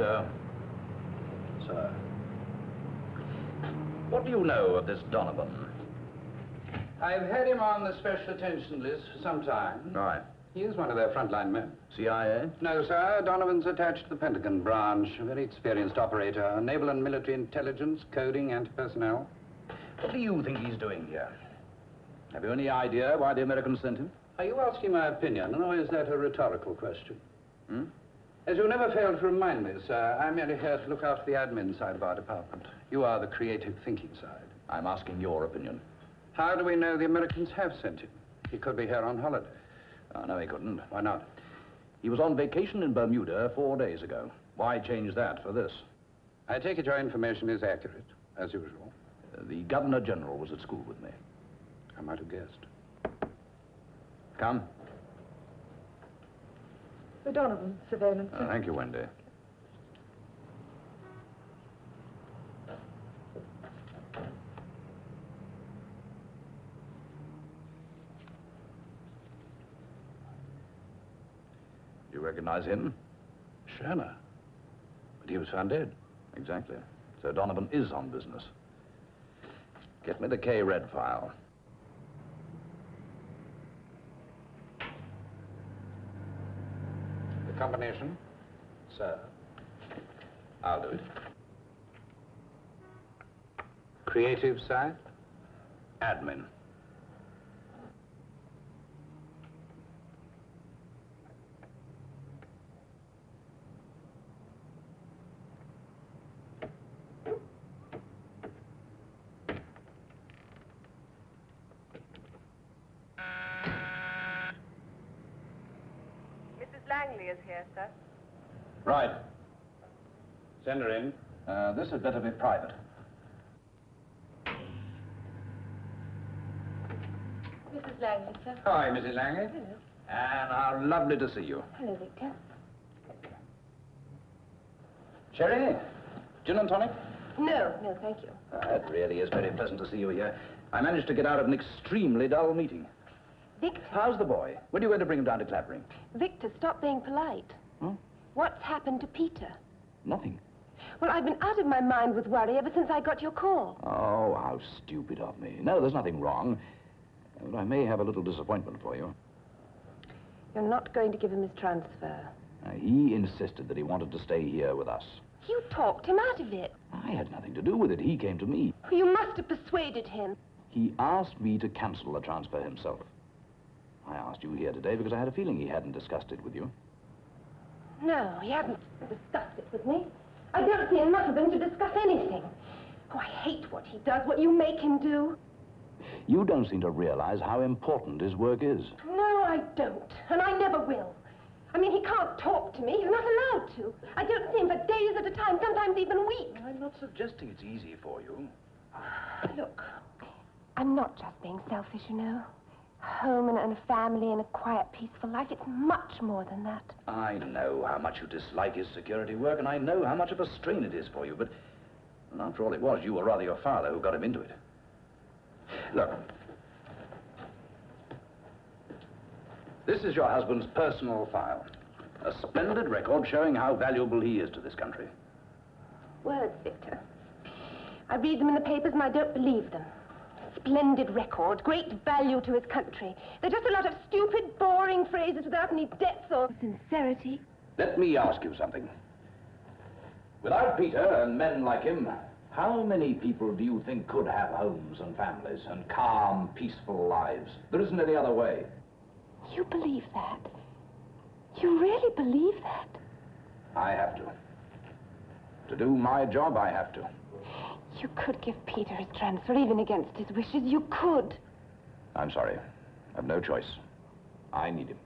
Window. Sir. What do you know of this Donovan? I've had him on the special attention list for some time. Right. He is one of their frontline men. CIA? No, sir. Donovan's attached to the Pentagon branch. A very experienced operator. Naval and military intelligence, coding, and personnel. What do you think he's doing here? Have you any idea why the Americans sent him? Are you asking my opinion, or is that a rhetorical question? Hmm? As you never fail to remind me, sir, I'm merely here to look after the admin side of our department. You are the creative thinking side. I'm asking your opinion. How do we know the Americans have sent him? He could be here on holiday. Oh, no, he couldn't. Why not? He was on vacation in Bermuda four days ago. Why change that for this? I take it your information is accurate, as usual. Uh, the Governor General was at school with me. I might have guessed. Come. The Donovan surveillance. Uh, thank you, Wendy. You recognize him? Sherner. But he was found dead. Exactly. So Donovan is on business. Get me the K-Red file. The combination? Sir. I'll do it. Creative side? Admin. Mrs. Langley is here, sir. Right. Send her in. Uh, this had better be private. Mrs. Langley, sir. Hi, Mrs. Langley. Hello. And how lovely to see you. Hello, Victor. Sherry? Gin and tonic? No, no, thank you. Uh, it really is very pleasant to see you here. I managed to get out of an extremely dull meeting. Victor, How's the boy? When are you going to bring him down to Clavering? Victor, stop being polite. Hmm? What's happened to Peter? Nothing. Well, I've been out of my mind with worry ever since I got your call. Oh, how stupid of me. No, there's nothing wrong. But I may have a little disappointment for you. You're not going to give him his transfer. Uh, he insisted that he wanted to stay here with us. You talked him out of it. I had nothing to do with it. He came to me. You must have persuaded him. He asked me to cancel the transfer himself. I asked you here today because I had a feeling he hadn't discussed it with you. No, he hasn't discussed it with me. I don't see enough of him to discuss anything. Oh, I hate what he does, what you make him do. You don't seem to realize how important his work is. No, I don't. And I never will. I mean, he can't talk to me. He's not allowed to. I don't see him for days at a time, sometimes even weeks. I'm not suggesting it's easy for you. Look, I'm not just being selfish, you know. Home and, and a family and a quiet, peaceful life, it's much more than that. I know how much you dislike his security work, and I know how much of a strain it is for you, but well, after all, it was you or rather your father who got him into it. Look. This is your husband's personal file. A splendid record showing how valuable he is to this country. Words, Victor. I read them in the papers and I don't believe them. Splendid record, great value to his country. They're just a lot of stupid, boring phrases without any depth or sincerity. Let me ask you something. Without Peter and men like him, how many people do you think could have homes and families and calm, peaceful lives? There isn't any other way. You believe that? You really believe that? I have to. To do my job, I have to. You could give Peter his transfer, even against his wishes. You could. I'm sorry. I've no choice. I need him.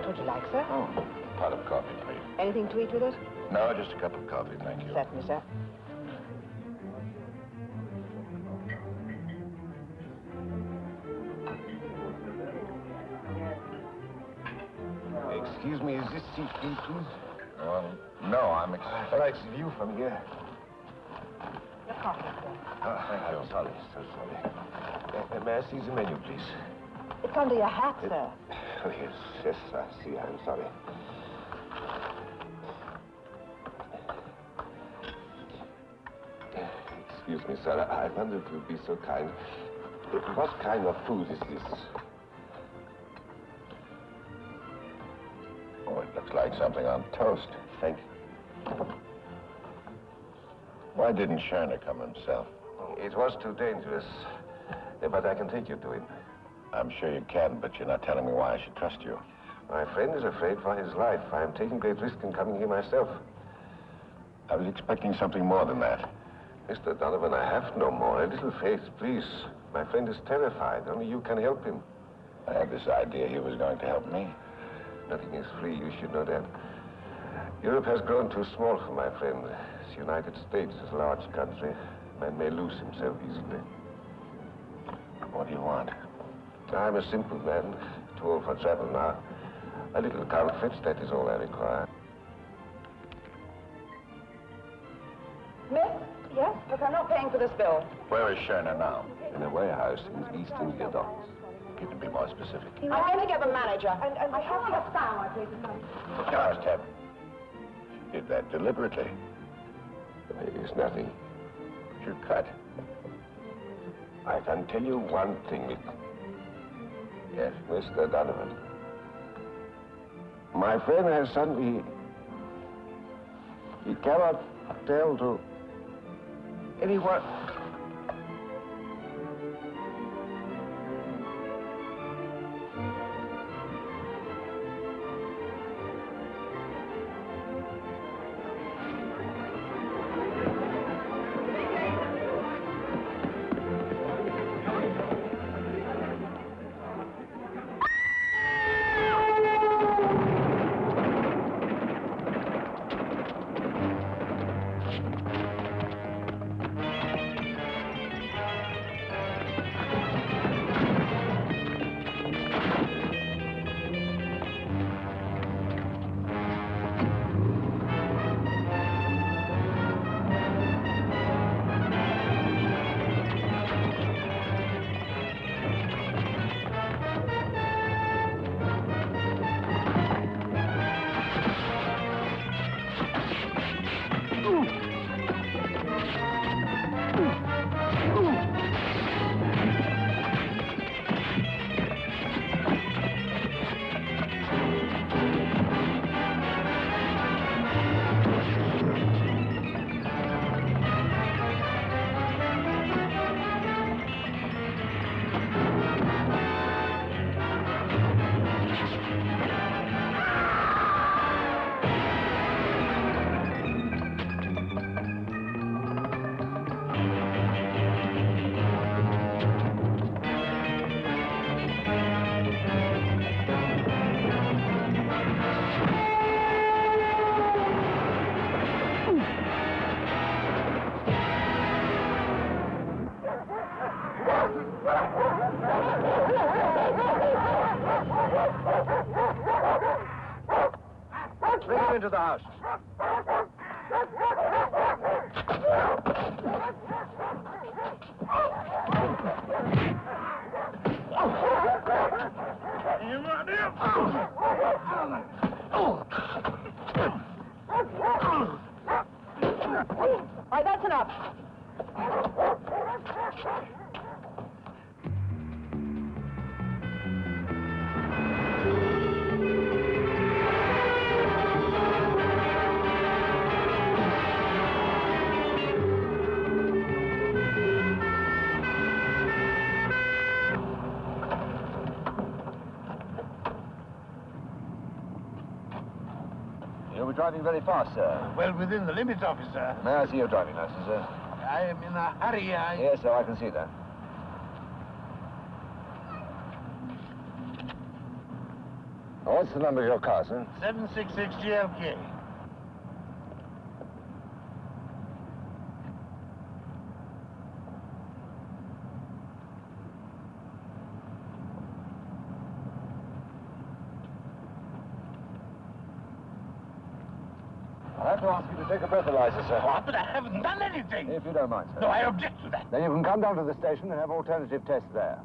What would you like, sir? Oh, a pot of coffee, please. Anything to eat with it? No, just a cup of coffee, thank you. Certainly, sir. Excuse me, is this seat free, please? Well, no, I'm expecting... Nice view from here. Your coffee, sir. Oh, thank you. I'm sorry, so sorry. Uh, uh, may I see the menu, please? It's under your hat, sir. Oh, yes, yes, I see. I'm sorry. Excuse me, sir. I wonder if you'd be so kind. Uh, What kind of food is this? Oh, it looks like something on toast. Thank you. Why didn't Sherner come himself? It was too dangerous. Uh, But I can take you to him. I'm sure you can, but you're not telling me why I should trust you. My friend is afraid for his life. I am taking great risk in coming here myself. I was expecting something more than that. Mr. Donovan, I have no more. A little faith, please. My friend is terrified. Only you can help him. I had this idea he was going to help me. Nothing is free, you should know that. Europe has grown too small for my friend. The United States is a large country. Man may lose himself easily. What do you want? I'm a simple man, too old for travel now. A little comfort, that is all I require. Miss? Yes? Look, I'm not paying for this bill. Where is Sherner now? In a warehouse in East India Docks. You can be more specific. I'm going to get the manager. And, and I have a sour, please. You must have. She did that deliberately. It is nothing. You cut. I can tell you one thing, Mick. Yes, Mr. Donovan. My friend has suddenly... He cannot tell to anyone... Be driving very fast, sir. Well, within the limits, officer. May I see your driving license, sir? I am in a hurry. I... Yes, sir, I can see that. What's the number of your car, sir? 766 GLK. I'll have to ask you to take a breathalyzer, sir. Oh, but I haven't done anything. If you don't mind, sir. No, I object to that. Then you can come down to the station and have alternative tests there.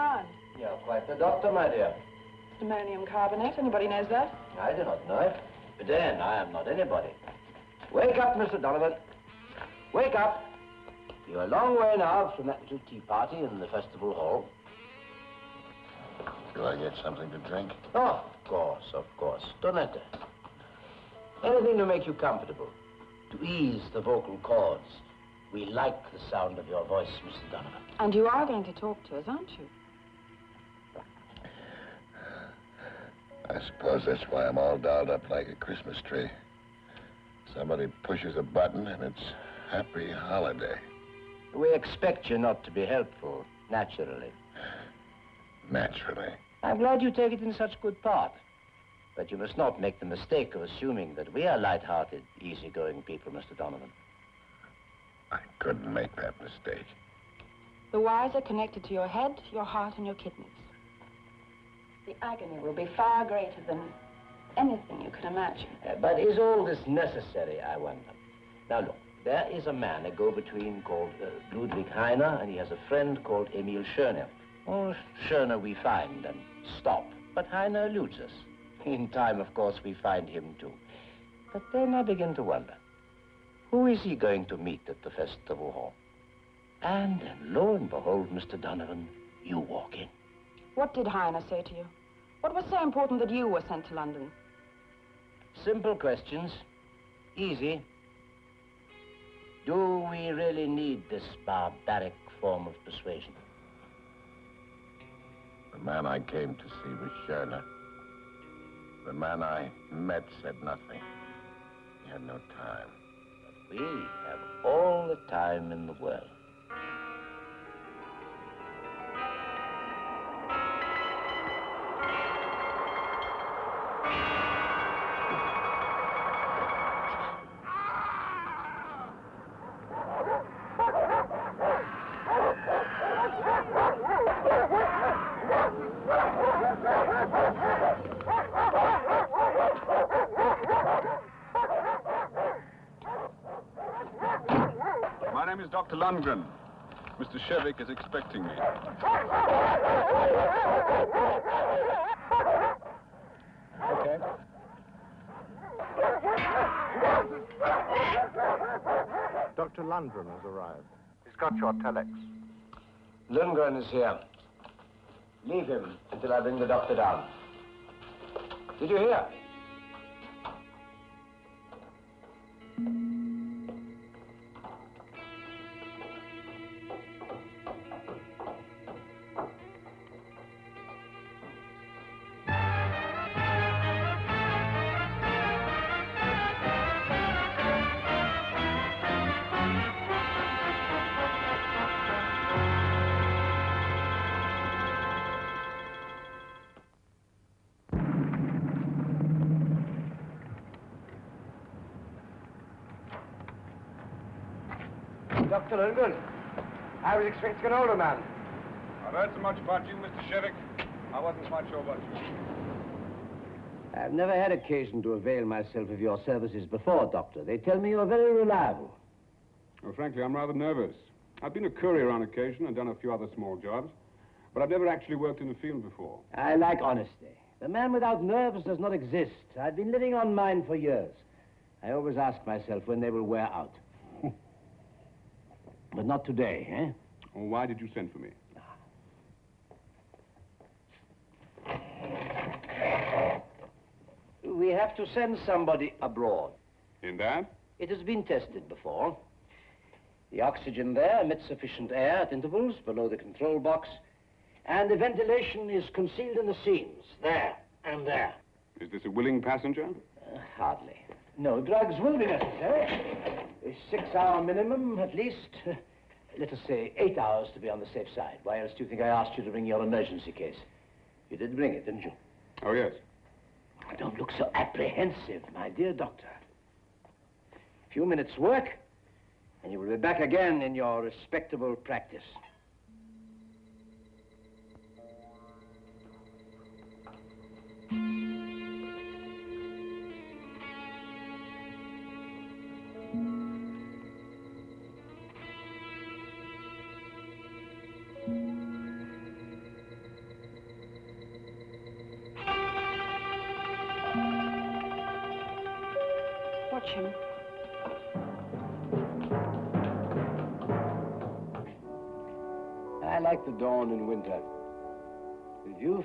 He's coming round. You're quite the doctor, my dear. Ammonium carbonate. Anybody knows that? I do not know it. But then, I am not anybody. Wake up, Mr. Donovan. Wake up. You're a long way now from that little tea party in the festival hall. Do I get something to drink? Oh, of course, of course. Donetta. Anything to make you comfortable. To ease the vocal cords. We like the sound of your voice, Mr. Donovan. And you are going to talk to us, aren't you? I suppose that's why I'm all dolled up like a Christmas tree. Somebody pushes a button and it's happy holiday. We expect you not to be helpful, naturally. Naturally. I'm glad you take it in such good part. But you must not make the mistake of assuming that we are light-hearted, easy-going people, Mr. Donovan. I couldn't make that mistake. The wires are connected to your head, your heart, and your kidneys. The agony will be far greater than anything you can imagine. Uh, but is all this necessary, I wonder? Now, look, there is a man, a go-between called uh, Ludwig Heiner, and he has a friend called Emil Schöner. Oh, Schöner we find and stop, but Heiner eludes us. In time, of course, we find him too. But then I begin to wonder, who is he going to meet at the festival hall? And then, lo and behold, Mr. Donovan, you walk in. What did Heiner say to you? What was so important that you were sent to London? Simple questions. Easy. Do we really need this barbaric form of persuasion? The man I came to see was Sherner. The man I met said nothing. He had no time. But We have all the time in the world. Mr. Is expecting me. Okay. Dr. Lundgren has arrived. He's got your telex. Lundgren is here. Leave him until I bring the doctor down. Did you hear? Dr. Lundgren, I was expecting an older man. I've heard so much about you, Mr. Shevik. I wasn't quite sure about you. I've never had occasion to avail myself of your services before, Doctor. They tell me you're very reliable. Well, frankly, I'm rather nervous. I've been a courier on occasion and done a few other small jobs, but I've never actually worked in the field before. I like honesty. The man without nerves does not exist. I've been living on mine for years. I always ask myself when they will wear out. But not today, eh? Or why did you send for me? We have to send somebody abroad. In that? It has been tested before. The oxygen there emits sufficient air at intervals below the control box, and the ventilation is concealed in the seams, there and there. Is this a willing passenger? Uh, hardly. No, drugs will be necessary. A six-hour minimum, at least. Let us say eight hours to be on the safe side. Why else do you think I asked you to bring your emergency case? You did bring it, didn't you? Oh, yes. Oh, don't look so apprehensive, my dear doctor. A few minutes' work, and you will be back again in your respectable practice.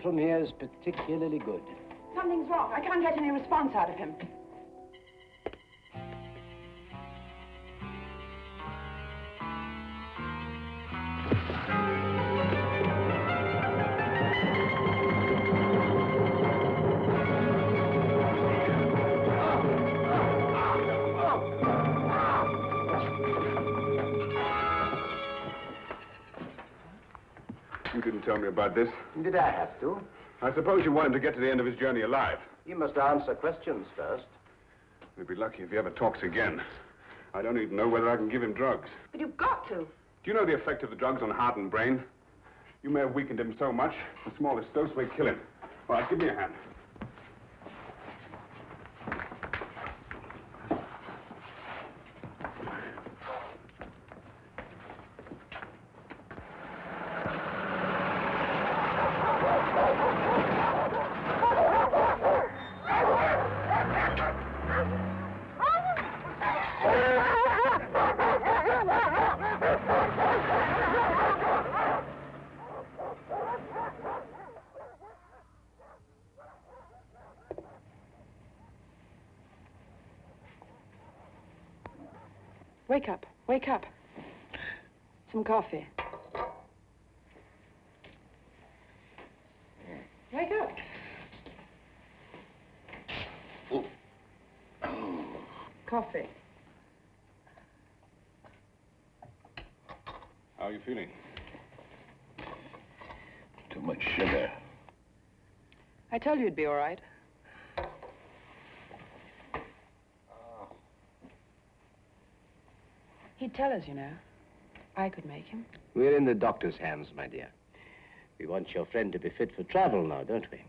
From here is particularly good. Something's wrong. I can't get any response out of him. About this. Did I have to? I suppose you want him to get to the end of his journey alive. You must answer questions first. We'd be lucky if he ever talks again. I don't even know whether I can give him drugs. But you've got to. Do you know the effect of the drugs on heart and brain? You may have weakened him so much, the smallest dose may kill him. All right, give me a hand. Wake up. Wake up. Some coffee. Wake up. Coffee. How are you feeling? Too much sugar. I told you it'd be all right. Ah. He'd tell us, you know. I could make him. We're in the doctor's hands, my dear. We want your friend to be fit for travel now, don't we?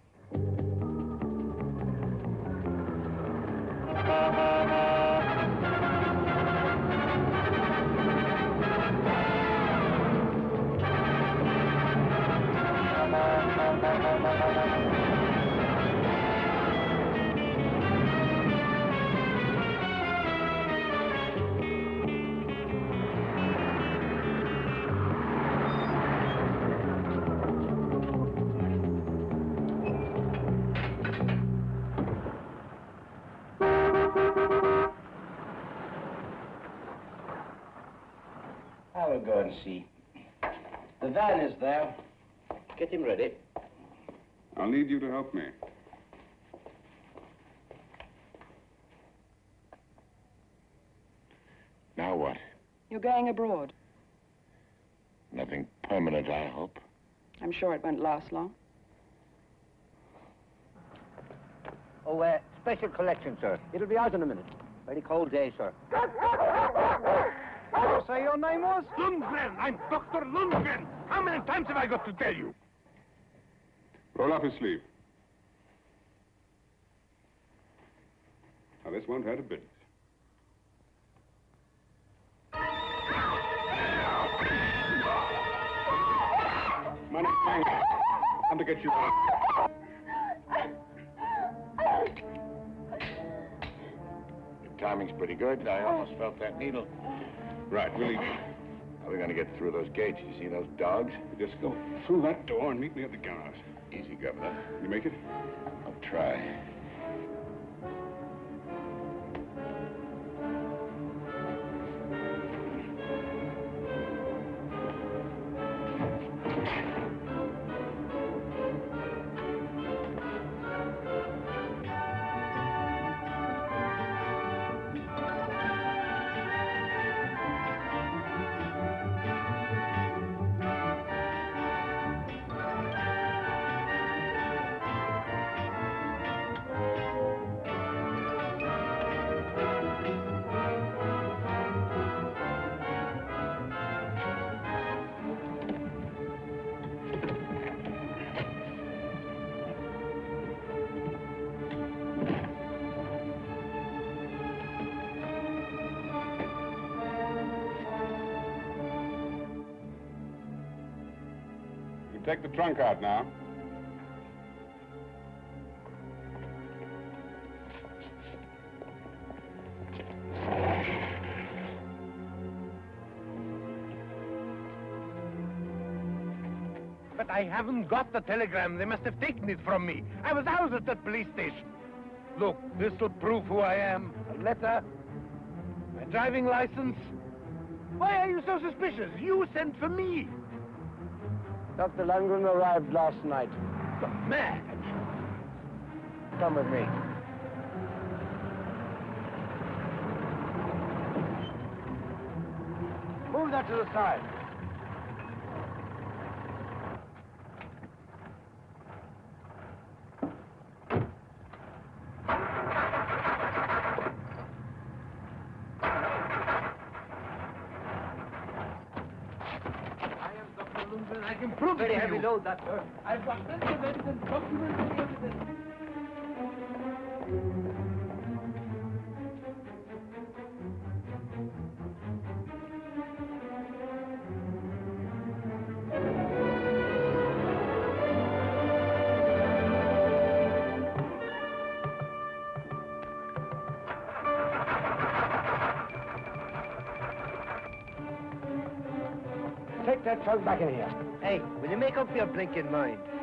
And see. The van is there. Get him ready. I'll need you to help me. Now what? You're going abroad. Nothing permanent, I hope. I'm sure it won't last long. Oh, uh, special collection, sir. It'll be out in a minute. Very cold day, sir. Say your name was? Lundgren. I'm Dr. Lundgren. How many times have I got to tell you? Roll up his sleeve. Now, this won't hurt a bit. Money, come to get you. Your timing's pretty good. I almost felt that needle. Right, we'll eat. How are we going to get through those gates? You see those dogs? Just go through that door and meet me at the garage. Easy, Governor. You make it? I'll try. Take the trunk out now. But I haven't got the telegram. They must have taken it from me. I was out at that police station. Look, this'll prove who I am. A letter, my driving license. Why are you so suspicious? You sent for me. Dr. Lundgren arrived last night. The man. Come with me. Move that to the side. I can prove Load, doctor. I've got plenty of evidence, documents, and evidence. That trunk back in here. Make up your blinking mind?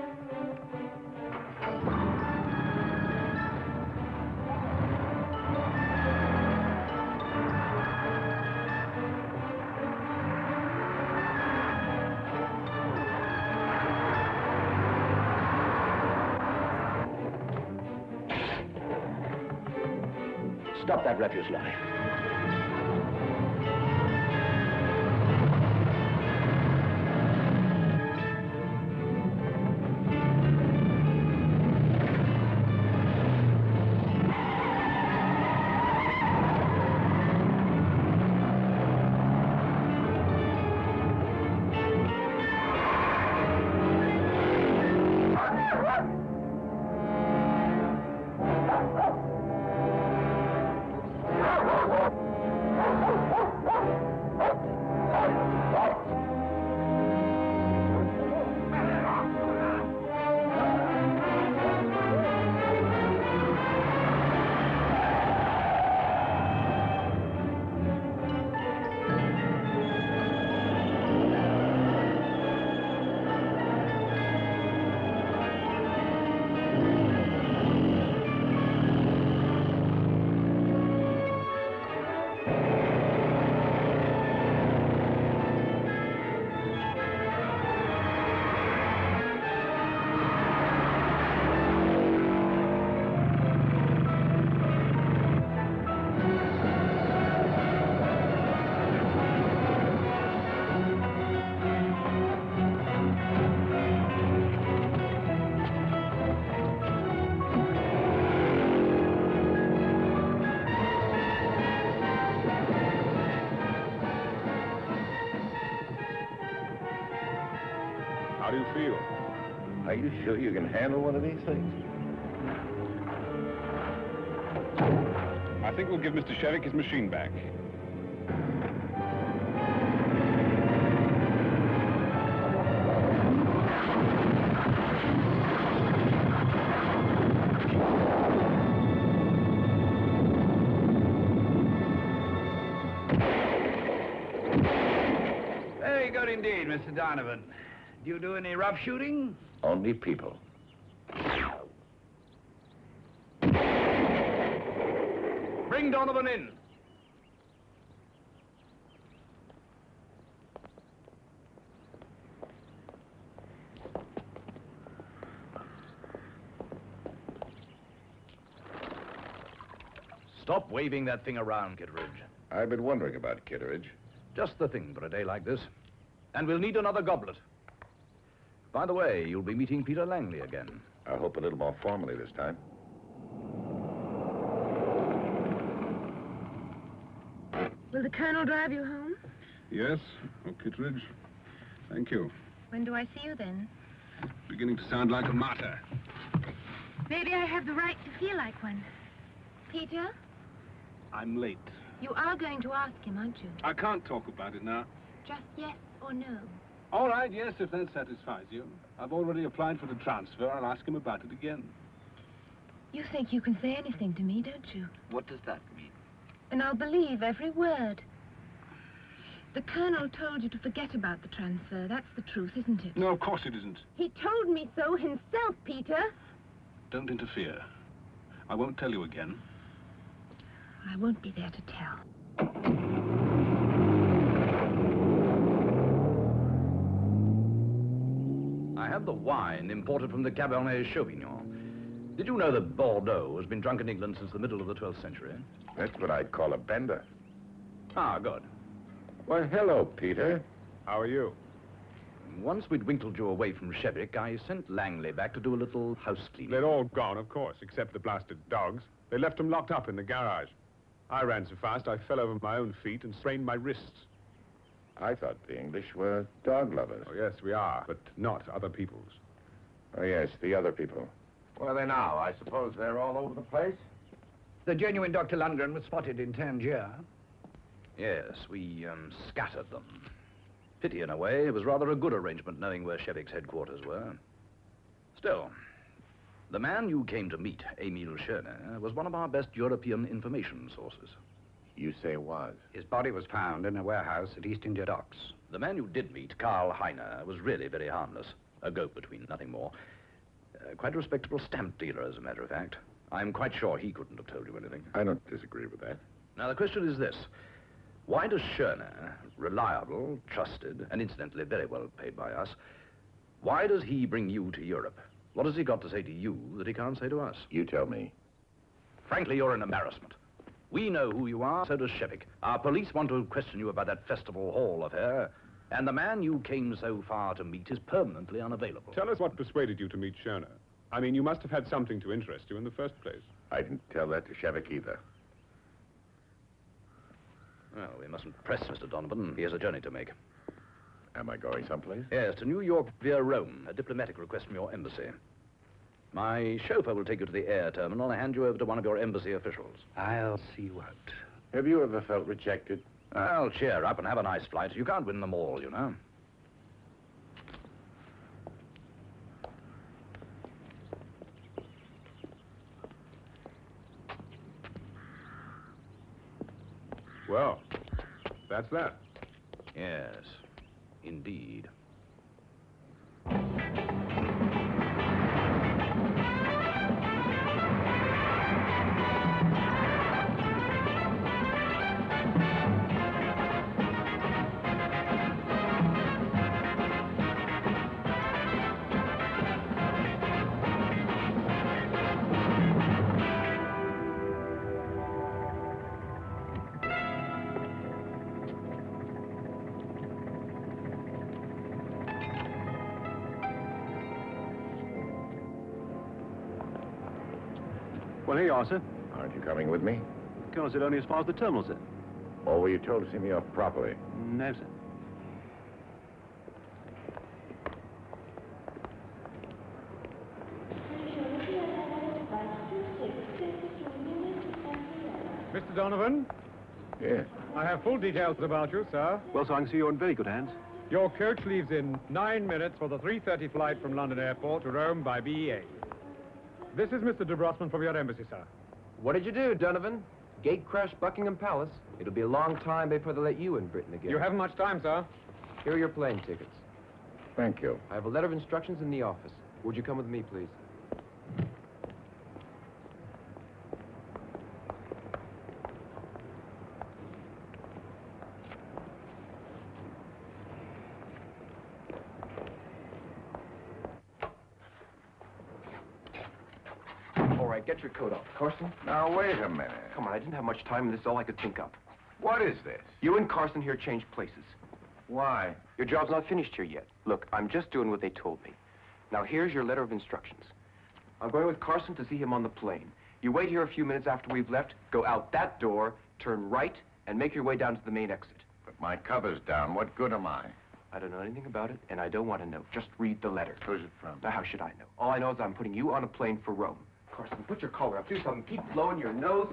Sure you can handle one of these things? I think we'll give Mr. Shevik his machine back. Very good indeed, Mr. Donovan. Do you do any rough shooting? Only people. Bring Donovan in. Stop waving that thing around, Kitteridge. I've been wondering about Kitteridge. Just the thing for a day like this. And we'll need another goblet. By the way, you'll be meeting Peter Langley again. I hope a little more formally this time. Will the Colonel drive you home? Yes, oh, Kittredge. Thank you. When do I see you then? Beginning to sound like a martyr. Maybe I have the right to feel like one. Peter, I'm late. you are going to ask him, aren't you? I can't talk about it now. Just yes or no. All right, yes, if that satisfies you. I've already applied for the transfer. I'll ask him about it again. You think you can say anything to me, don't you? What does that mean? And I'll believe every word. The Colonel told you to forget about the transfer. That's the truth, isn't it? No, of course it isn't. He told me so himself, Peter. Don't interfere. I won't tell you again. I won't be there to tell. Have the wine imported from the Cabernet Sauvignon. Did you know that Bordeaux has been drunk in England since the middle of the 12th century? That's what I'd call a bender. Ah, good. Well, hello, Peter. How are you? Once we'd winkled you away from Shevik, I sent Langley back to do a little house cleaning. They're all gone, of course, except the blasted dogs. They left them locked up in the garage. I ran so fast I fell over my own feet and sprained my wrists. I thought the English were dog lovers. Oh, yes, we are, but not other people's. Oh, yes, the other people. Where are they now? I suppose they're all over the place? The genuine Dr. Lundgren was spotted in Tangier. Yes, we um, scattered them. Pity in a way. It was rather a good arrangement knowing where Shevik's headquarters were. Still, the man you came to meet, Emil Schöner, was one of our best European information sources. You say was. His body was found in a warehouse at East India Docks. The man you did meet, Karl Heiner, was really very harmless. A goat between, nothing more. Uh, quite a respectable stamp dealer, as a matter of fact. I'm quite sure he couldn't have told you anything. I don't disagree with that. Now, the question is this. Why does Scherner, reliable, trusted, and incidentally very well paid by us, why does he bring you to Europe? What has he got to say to you that he can't say to us? You tell me. Frankly, you're an embarrassment. We know who you are, so does Shevik. Our police want to question you about that festival hall affair, and the man you came so far to meet is permanently unavailable. Tell us what persuaded you to meet Scherner. I mean, you must have had something to interest you in the first place. I didn't tell that to Shevik either. Well, we mustn't press Mr. Donovan. He has a journey to make. Am I going someplace? Yes, to New York via Rome. A diplomatic request from your embassy. My chauffeur will take you to the air terminal and hand you over to one of your embassy officials. I'll see what. Have you ever felt rejected? Well, cheer up and have a nice flight. You can't win them all, you know. Well, that's that. Yes, indeed. Are, sir. Aren't you coming with me? Colonel said only as far as the terminal, sir. Or were you told to see me off properly? No, sir. Mr. Donovan, Yes. I have full details about you, sir. Well, so I can see you're in very good hands. Your coach leaves in nine minutes for the 3.30 flight from London Airport to Rome by BEA. This is Mr. de Brossman from your embassy, sir. What did you do, Donovan? Gate crash Buckingham Palace. It'll be a long time before they let you in Britain again. You haven't much time, sir. Here are your plane tickets. Thank you. I have a letter of instructions in the office. Would you come with me, please? All right, get your coat off. Carson? Now, wait a minute. Come on, I didn't have much time, and this is all I could think up. What is this? You and Carson here changed places. Why? Your job's not finished here yet. Look, I'm just doing what they told me. Now, here's your letter of instructions. I'm going with Carson to see him on the plane. You wait here a few minutes after we've left, go out that door, turn right, and make your way down to the main exit. But my cover's down. What good am I? I don't know anything about it, and I don't want to know. Just read the letter. Who's it from? Now, how should I know? All I know is I'm putting you on a plane for Rome. Carson, put your collar up. Do something. Keep blowing your nose.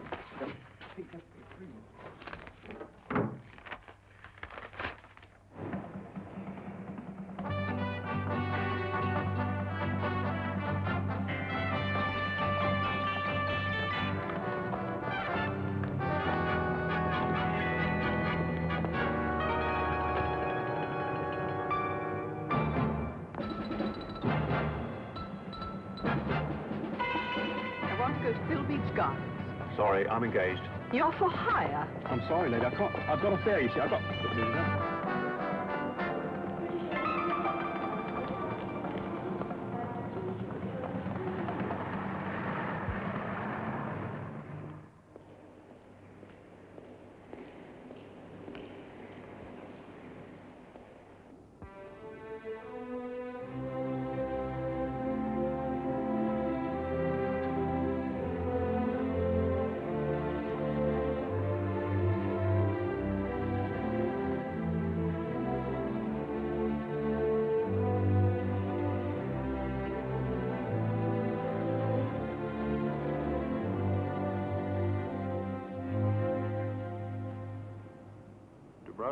I'm engaged. You're for hire. I'm sorry, lady. I can't. I've got a fare, you see. I've got.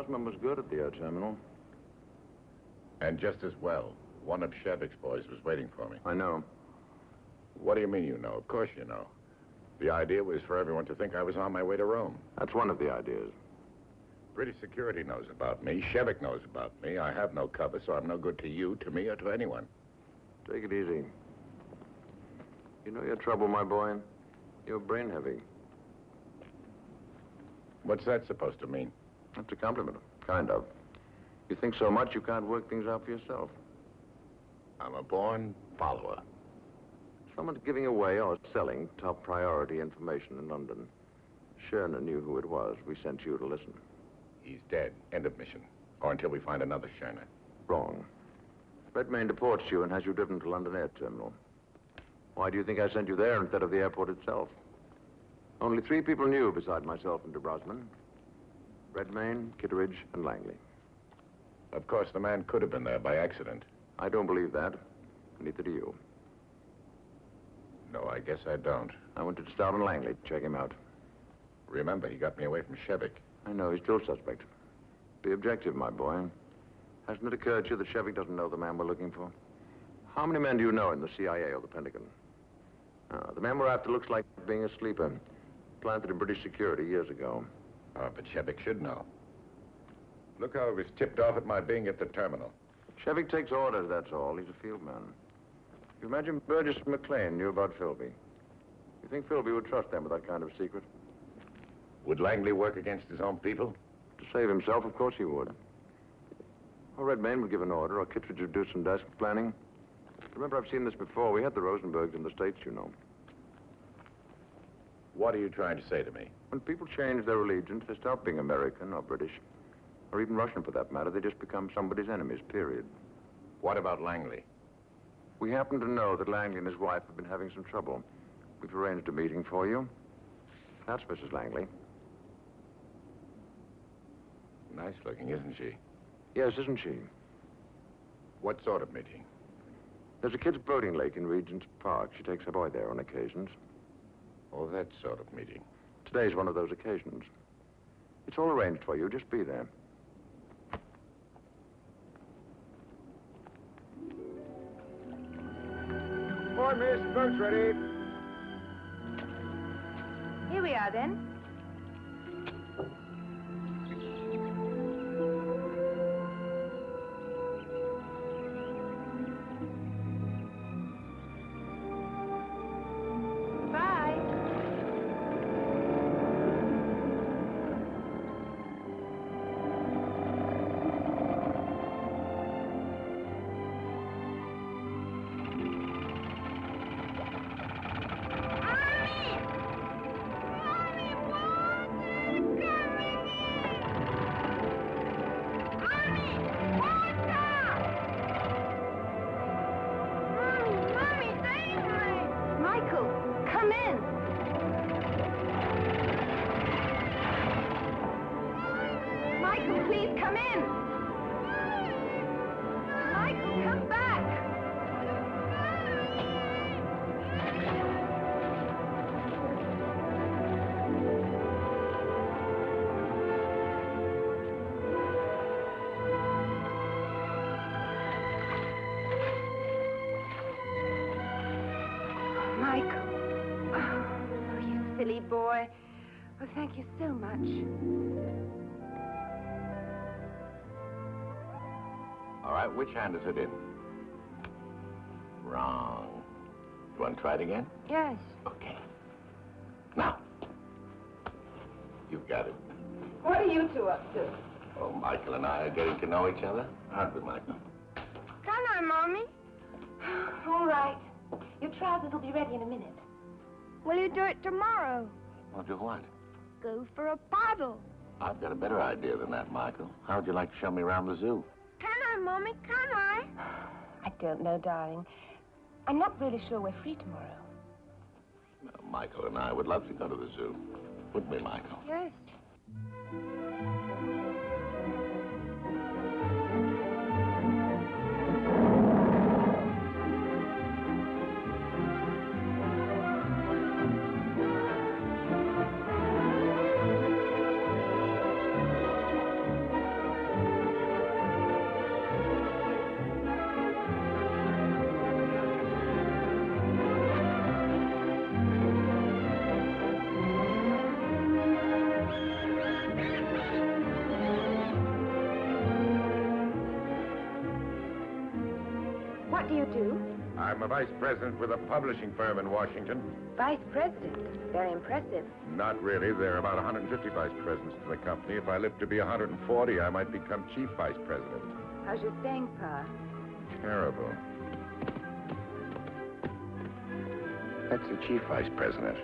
Was good at the air terminal. And just as well. One of Shevik's boys was waiting for me. I know. What do you mean you know? Of course you know. The idea was for everyone to think I was on my way to Rome. That's one of the ideas. British security knows about me. Shevik knows about me. I have no cover, so I'm no good to you, to me, or to anyone. Take it easy. You know your trouble, my boy? You're brain heavy. What's that supposed to mean? That's a compliment, kind of. You think so much you can't work things out for yourself. I'm a born follower. Someone's giving away or selling top priority information in London. Sherner knew who it was. We sent you to listen. He's dead. End of mission. Or until we find another Sherner. Wrong. Redmayne deports you and has you driven to London Air Terminal. Why do you think I sent you there instead of the airport itself? Only three people knew beside myself and de Brosman. Redmayne, Kitteridge, and Langley. Of course, the man could have been there by accident. I don't believe that. Neither do you. No, I guess I don't. I went to Stout and Langley to check him out. Remember, he got me away from Shevik. I know, he's still suspect. Be objective, my boy. Hasn't it occurred to you that Shevik doesn't know the man we're looking for? How many men do you know in the CIA or the Pentagon? Ah, the man we're after looks like being a sleeper. Planted in British security years ago. Oh, but Shevik should know. Look how he was tipped off at my being at the terminal. Shevik takes orders, that's all. He's a field man. You imagine Burgess and Maclean knew about Philby. You think Philby would trust them with that kind of secret? Would Langley work against his own people? To save himself, of course he would. Or Redmayne would give an order, or Kittredge would do some desk planning. Remember, I've seen this before. We had the Rosenbergs in the States, you know. What are you trying to say to me? When people change their allegiance, they stop being American or British, or even Russian for that matter. They just become somebody's enemies, period. What about Langley? We happen to know that Langley and his wife have been having some trouble. We've arranged a meeting for you. That's Mrs. Langley. Nice looking, isn't she? Yes, isn't she? What sort of meeting? There's a kids' boating lake in Regent's Park. She takes her boy there on occasions. Oh, that sort of meeting. Today's one of those occasions. It's all arranged for you. Just be there. Boy, miss, boat's ready. Here we are, then. Which hand is it in? Wrong. You want to try it again? Yes. Okay. Now. You've got it. What are you two up to? Oh, Michael and I are getting to know each other. Aren't we, Michael? Come on, Mommy? All right. Your trousers will be ready in a minute. Will you do it tomorrow? Well, do what? Go for a paddle. I've got a better idea than that, Michael. How'd you like to show me around the zoo? Can I, Mommy? Can I? I don't know, darling. I'm not really sure we're free tomorrow. Well, Michael and I would love to go to the zoo. Wouldn't we, Michael? Yes. Vice president with a publishing firm in Washington. Vice president. Very impressive. Not really. There are about 150 vice presidents in the company. If I live to be 140, I might become chief vice president. How's your staying power? Terrible. That's the chief vice president.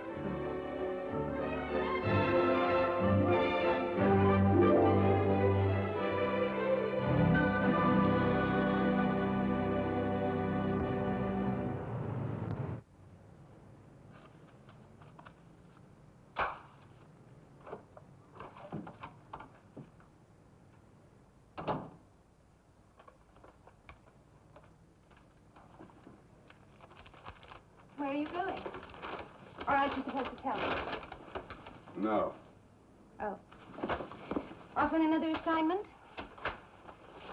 Are you going? Or aren't you supposed to tell me? No. Oh. Off on another assignment?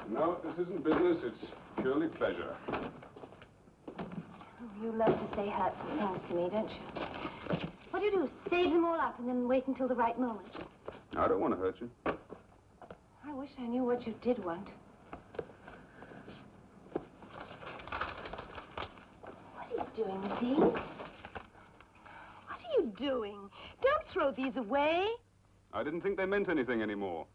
No, this isn't business. It's purely pleasure. Oh, you love to say hurtful things to me, don't you? What do you do? Save them all up and then wait until the right moment? I don't want to hurt you. I wish I knew what you did want. What are you doing with these? What are you doing? Don't throw these away. I didn't think they meant anything anymore.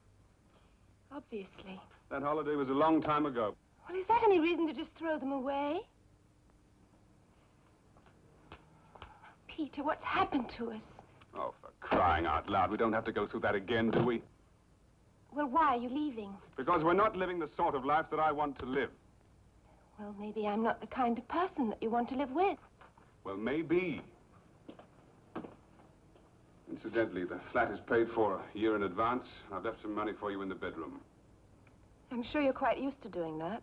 Obviously. That holiday was a long time ago. Well, is that any reason to just throw them away? Peter, what's happened to us? Oh, for crying out loud. We don't have to go through that again, do we? Well, why are you leaving? Because we're not living the sort of life that I want to live. Well, maybe I'm not the kind of person that you want to live with. Well, maybe. Incidentally, the flat is paid for a year in advance. I've left some money for you in the bedroom. I'm sure you're quite used to doing that.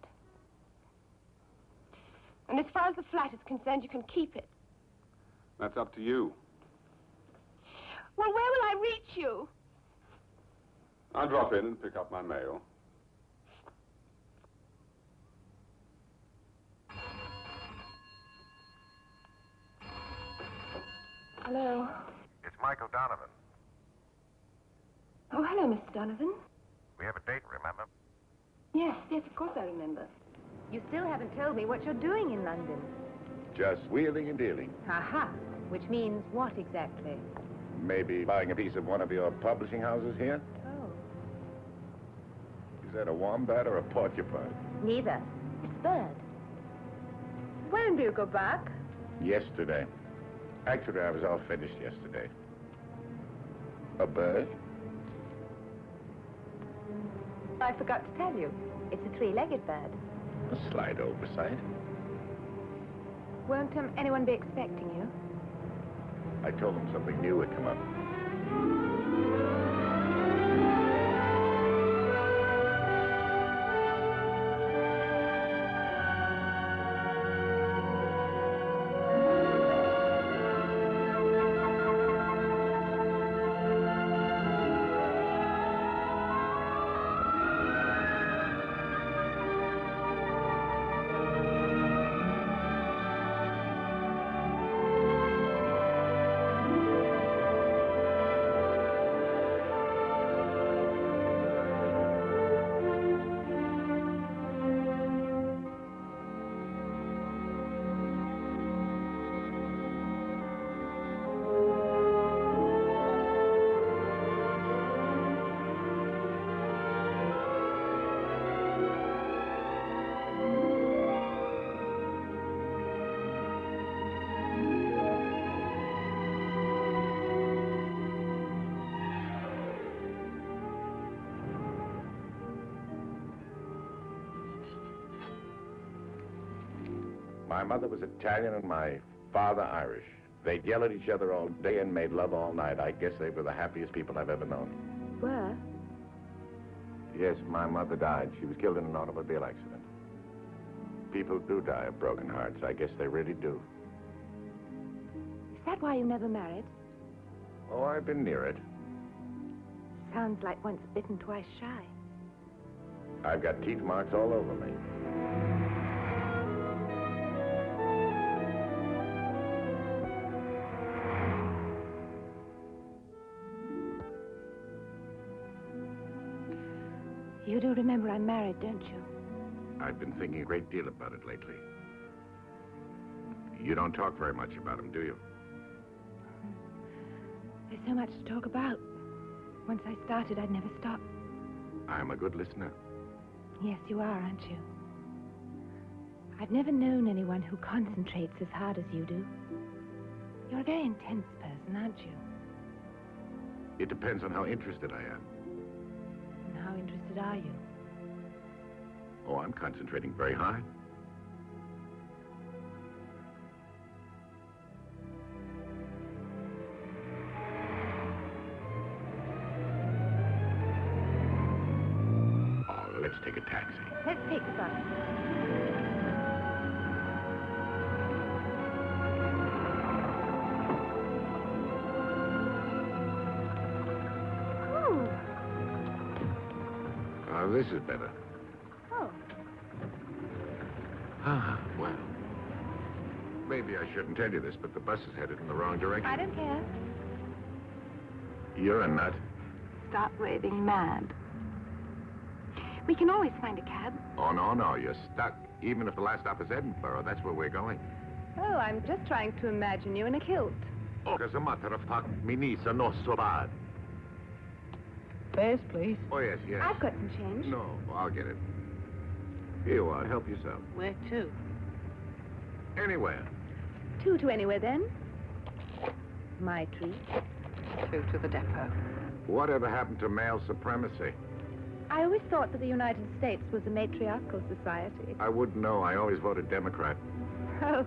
And as far as the flat is concerned, you can keep it. That's up to you. Well, where will I reach you? I'll drop in and pick up my mail. Hello. It's Michael Donovan. Oh, hello, Mr. Donovan. We have a date, remember? Yes, yes, of course I remember. You still haven't told me what you're doing in London. Just wheeling and dealing. Aha. Which means what exactly? Maybe buying a piece of one of your publishing houses here? Oh. Is that a wombat or a porcupine? Neither. It's bird. When do you go back? Yesterday. Actually, I was all finished yesterday. A bird? I forgot to tell you. It's a three-legged bird. A slight oversight. Won't um, anyone be expecting you? I told them something new would come up. Mother was Italian and my father Irish. They'd yell at each other all day and made love all night. I guess they were the happiest people I've ever known. Were? Yes, my mother died. She was killed in an automobile accident. People do die of broken hearts. I guess they really do. Is that why you never married? Oh, I've been near it. Sounds like once bitten, twice shy. I've got teeth marks all over me. Remember I'm married, don't you? I've been thinking a great deal about it lately. You don't talk very much about him, do you? There's so much to talk about. Once I started, I'd never stop. I'm a good listener. Yes, you are, aren't you? I've never known anyone who concentrates as hard as you do. You're a very intense person, aren't you? It depends on how interested I am. And how interested are you? Oh, I'm concentrating very hard. Ah, well. Maybe I shouldn't tell you this, but the bus is headed in the wrong direction. I don't care. You're a nut. Stop raving mad. We can always find a cab. Oh, no, no, you're stuck. Even if the last stop is Edinburgh, that's where we're going. Oh, I'm just trying to imagine you in a kilt. Oh, as a matter of fact, mi nisa not so bad. First, please. Oh, yes, yes. I've got some change. No, I'll get it. Here you are. Help yourself. Where to? Anywhere. Two to anywhere, then. My treat. Two to the depot. Whatever happened to male supremacy? I always thought that the United States was a matriarchal society. I wouldn't know. I always voted Democrat. Oh.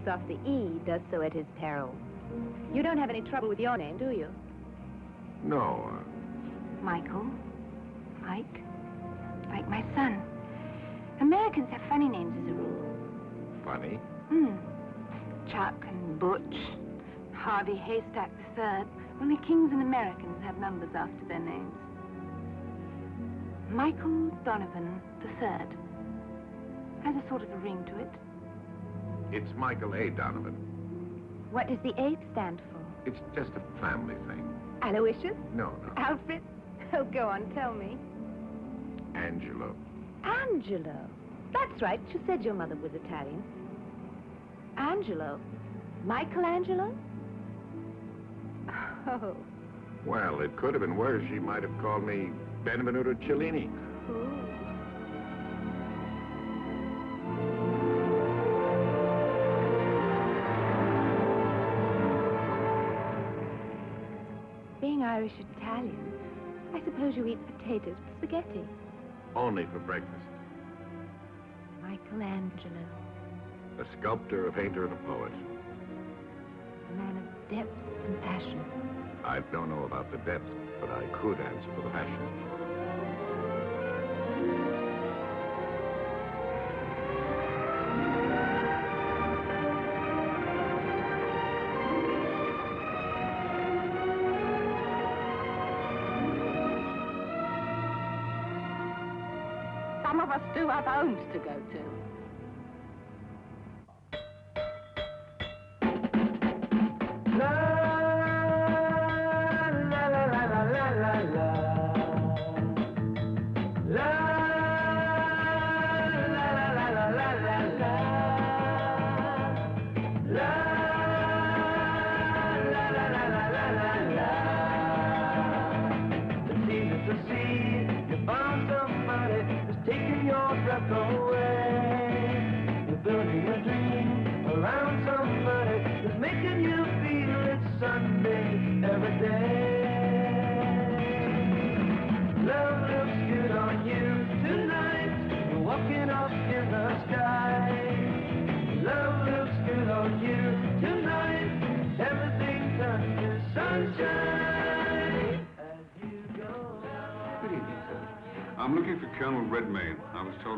Leaves off the E does so at his peril. You don't have any trouble with your name, do you? No. Michael. Mike. Like my son. Americans have funny names as a rule. Funny. Hmm. Chuck and Butch. Harvey Haystack the Third. Only kings and Americans have numbers after their names. Michael Donovan the Third. Has a sort of a ring to it. It's Michael A. Donovan. What does the A stand for? It's just a family thing. Aloysius? No, no. Alfred? Oh, go on, tell me. Angelo. Angelo. That's right. You said your mother was Italian. Angelo. Michelangelo? Oh. Well, it could have been worse. She might have called me Benvenuto Cellini. Being Irish Italian, I suppose you eat potatoes with spaghetti. Only for breakfast. Michelangelo, A sculptor, a painter, and a poet. a man of depth and passion. I don't know about the depth, but I could answer for the passion. Do have homes to go to.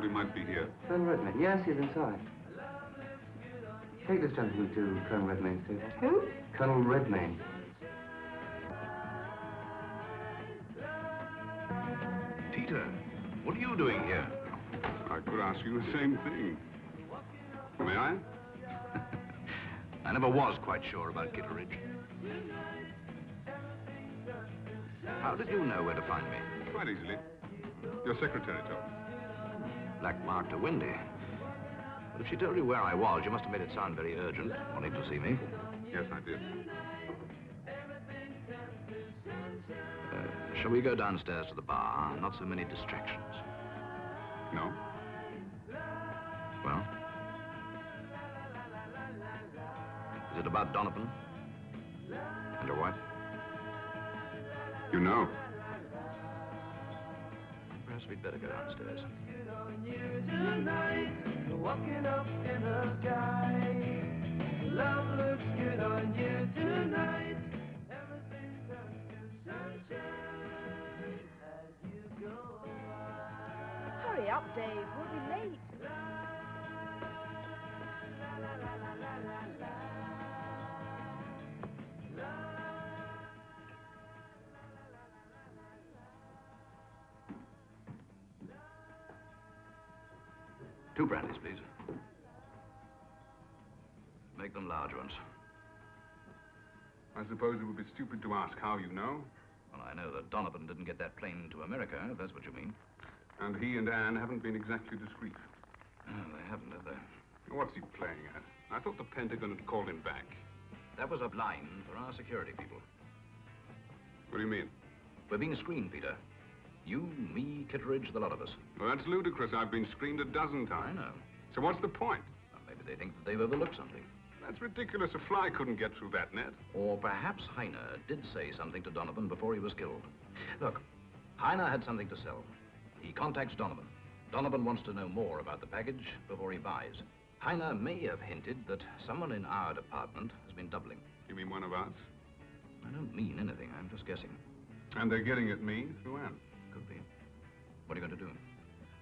Told he might be here. Colonel Redmayne? Yes, he's inside. Take this gentleman to Colonel Redmayne's table. Who? Colonel Redmayne. Peter, what are you doing here? I could ask you the same thing. May I? I never was quite sure about Kitteridge. How did you know where to find me? Quite easily. Your secretary told me. Black mark to Wendy. But if she told you where I was, you must have made it sound very urgent, wanting to see me. Yes, I did. Uh, shall we go downstairs to the bar? Not so many distractions. No. Well? Is it about Donovan? And your wife? You know. Perhaps we'd better go downstairs. Walking up in the sky. Love looks good on you tonight. Hurry up, Dave. Two brandies, please. Make them large ones. I suppose it would be stupid to ask how you know. Well, I know that Donovan didn't get that plane to America, if that's what you mean. And he and Anne haven't been exactly discreet. Oh, they haven't, have they? What's he playing at? I thought the Pentagon had called him back. That was a blind for our security people. What do you mean? We're being screened, Peter. You, me, Kitteridge, the lot of us. Well, that's ludicrous. I've been screened a dozen times. I know. So what's the point? Well, maybe they think that they've overlooked something. That's ridiculous. A fly couldn't get through that net. Or perhaps Heiner did say something to Donovan before he was killed. Look, Heiner had something to sell. He contacts Donovan. Donovan wants to know more about the package before he buys. Heiner may have hinted that someone in our department has been doubling. You mean one of us? I don't mean anything. I'm just guessing. And they're getting at me through Anne. What are you going to do?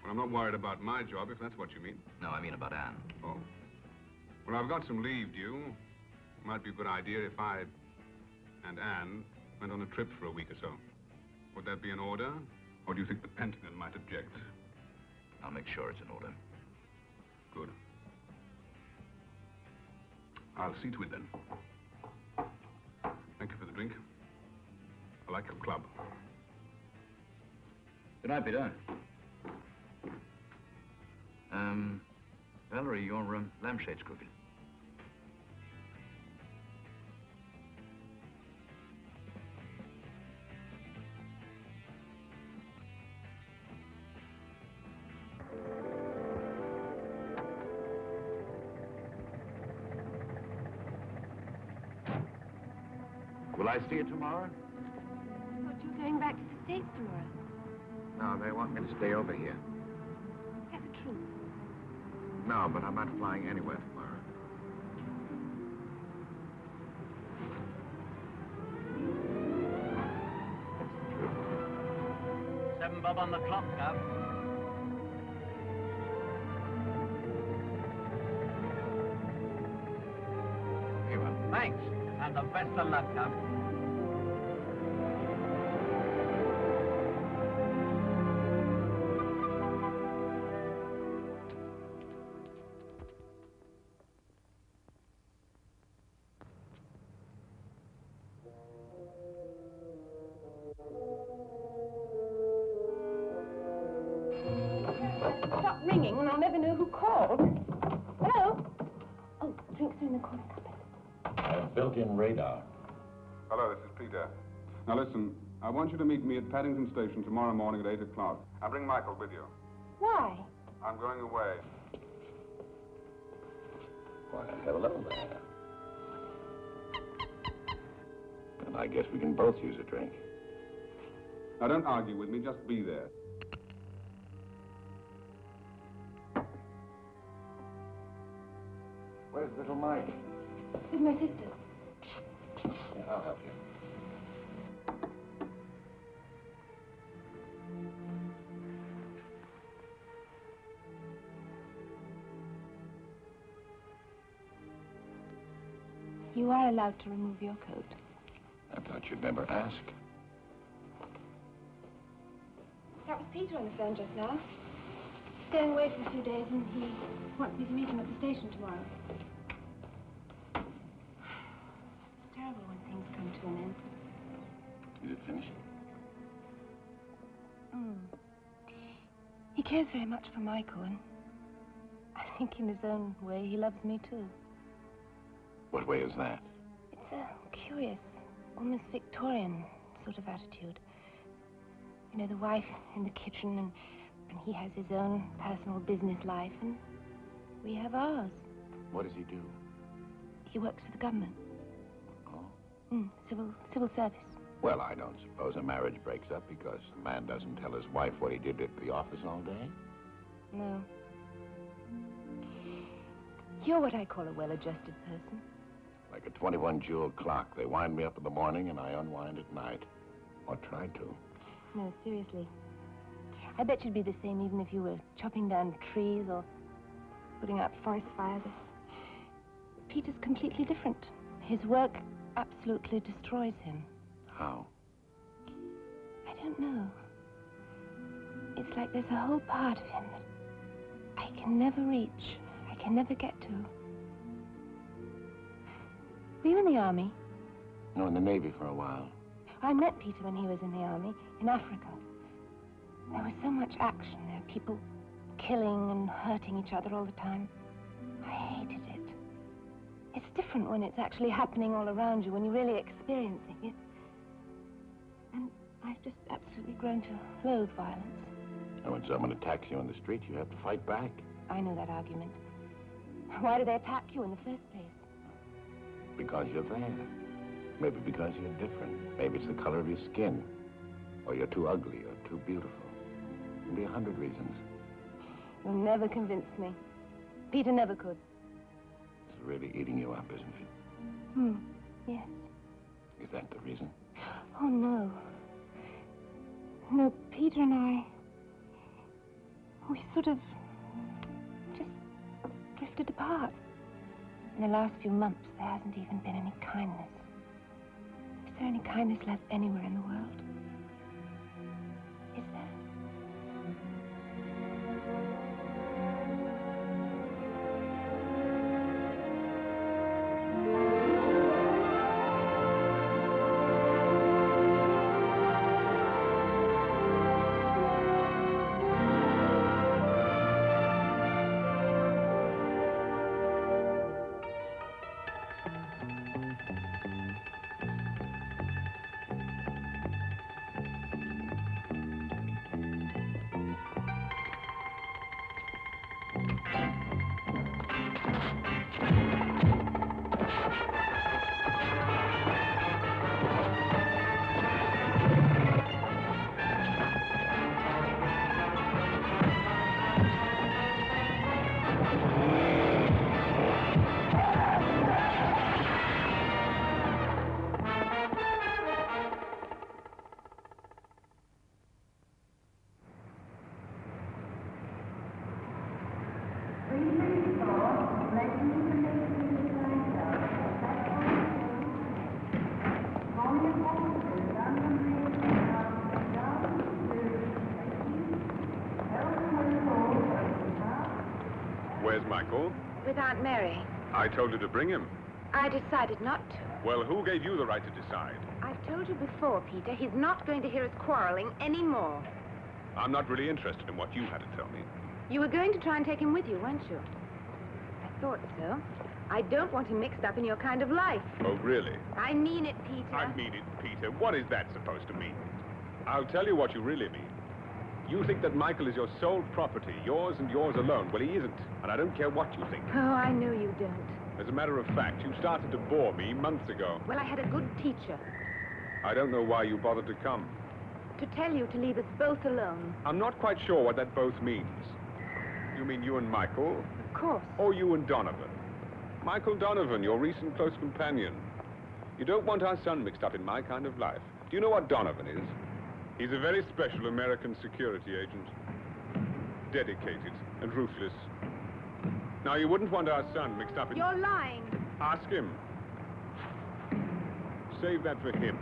Well, I'm not worried about my job, if that's what you mean. No, I mean about Anne. Oh. Well, I've got some leave due. Might be a good idea if I and Anne went on a trip for a week or so. Would that be in order? Or do you think the Pentagon might object? I'll make sure it's in order. Good. I'll see to it then. Thank you for the drink. I like your club. Good night, Peter. Um, Valerie, your um, lampshade's crooked. Will I see you tomorrow? But you're going back to the States tomorrow. No, they want me to stay over here. That's the truth. No, but I'm not flying anywhere tomorrow. Seven bob on the clock, Gov. Here you Thanks, and the best of luck, Gov. at Paddington Station tomorrow morning at 8 o'clock. I'll bring Michael with you. Why? I'm going away. Why, hello there. And I guess we can both use a drink. Now don't argue with me, just be there. Where's little Mike? With my sister. Yeah, I'll help you. You are allowed to remove your coat. I thought you'd never ask. That was Peter on the phone just now. He's going away for a few days and he wants me to meet him at the station tomorrow. It's terrible when things come to an end. Is it finished? Mm. He cares very much for Michael and I think in his own way he loves me too. What way is that? It's a curious, almost Victorian sort of attitude. You know, the wife in the kitchen, and, and he has his own personal business life, and we have ours. What does he do? He works for the government. Oh? Mm, civil, civil service. Well, I don't suppose a marriage breaks up because the man doesn't tell his wife what he did at the office all day. No. You're what I call a well-adjusted person. Like a 21 jewel clock. They wind me up in the morning and I unwind at night. Or try to. No, seriously. I bet you'd be the same even if you were chopping down trees or putting out forest fires. Peter's completely different. His work absolutely destroys him. How? I don't know. It's like there's a whole part of him that I can never reach. I can never get to. Were you in the army? No, in the Navy for a while. I met Peter when he was in the army, in Africa. There was so much action there, people killing and hurting each other all the time. I hated it. It's different when it's actually happening all around you, when you're really experiencing it. And I've just absolutely grown to loathe violence. And when someone attacks you on the street, you have to fight back. I know that argument. Why do they attack you in the first place? Because you're there. Maybe because you're different. Maybe it's the color of your skin. Or you're too ugly or too beautiful. There'll be a hundred reasons. You'll never convince me. Peter never could. It's really eating you up, isn't it? Hmm. Yes. Is that the reason? Oh, no. No, Peter and I... We sort of... just drifted apart. In the last few months, there hasn't even been any kindness. Is there any kindness left anywhere in the world? I told you to bring him. I decided not to. Well, who gave you the right to decide? I've told you before, Peter, he's not going to hear us quarreling anymore. I'm not really interested in what you had to tell me. You were going to try and take him with you, weren't you? I thought so. I don't want him mixed up in your kind of life. Oh, really? I mean it, Peter. I mean it, Peter. What is that supposed to mean? I'll tell you what you really mean. You think that Michael is your sole property, yours and yours alone. Well, he isn't, and I don't care what you think. Oh, I know you don't. As a matter of fact, you started to bore me months ago. Well, I had a good teacher I don't know why you bothered to come. to tell you to leave us both alone. I'm not quite sure what that both means. You mean you and Michael? Of course. Or you and Donovan? Michael Donovan, your recent close companion. You don't want our son mixed up in my kind of life. Do you know what Donovan is? He's a very special American security agent. Dedicated and ruthless. Now, you wouldn't want our son mixed up in... You're lying. Ask him. Save that for him.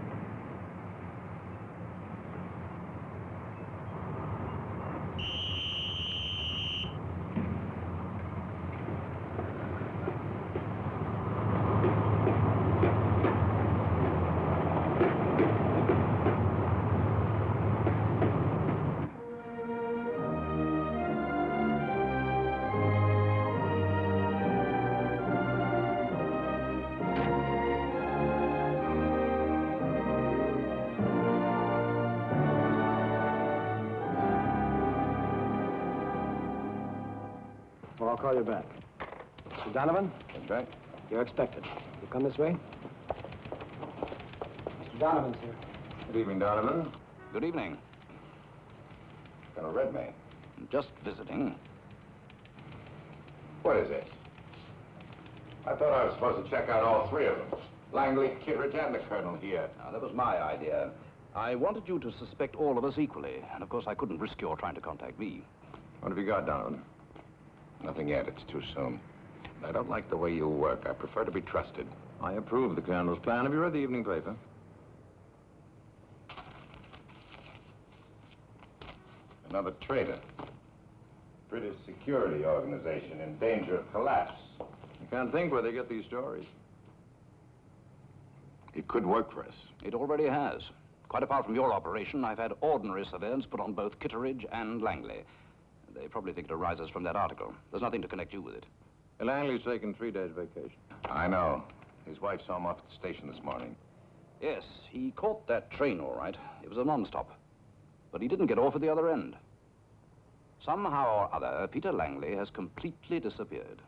I'll call you back. Mr. Donovan? back. You're expected. You come this way? Mr. Donovan's here. Good evening, Donovan. Good evening. Colonel Redmayne. Just visiting. What is it? I thought I was supposed to check out all three of them. Langley, Kittredge, and the Colonel here. Now, that was my idea. I wanted you to suspect all of us equally, and of course I couldn't risk your trying to contact me. What have you got, Donovan? Nothing yet. It's too soon. I don't like the way you work. I prefer to be trusted. I approve the Colonel's plan. Have you read the evening paper? Another traitor. British security organization in danger of collapse. You can't think where they get these stories. It could work for us. It already has. Quite apart from your operation, I've had ordinary surveillance put on both Kitteridge and Langley. They probably think it arises from that article. There's nothing to connect you with it. Langley's taken three days vacation. I know. His wife saw him off at the station this morning. Yes, he caught that train all right. It was a non-stop. But he didn't get off at the other end. Somehow or other, Peter Langley has completely disappeared.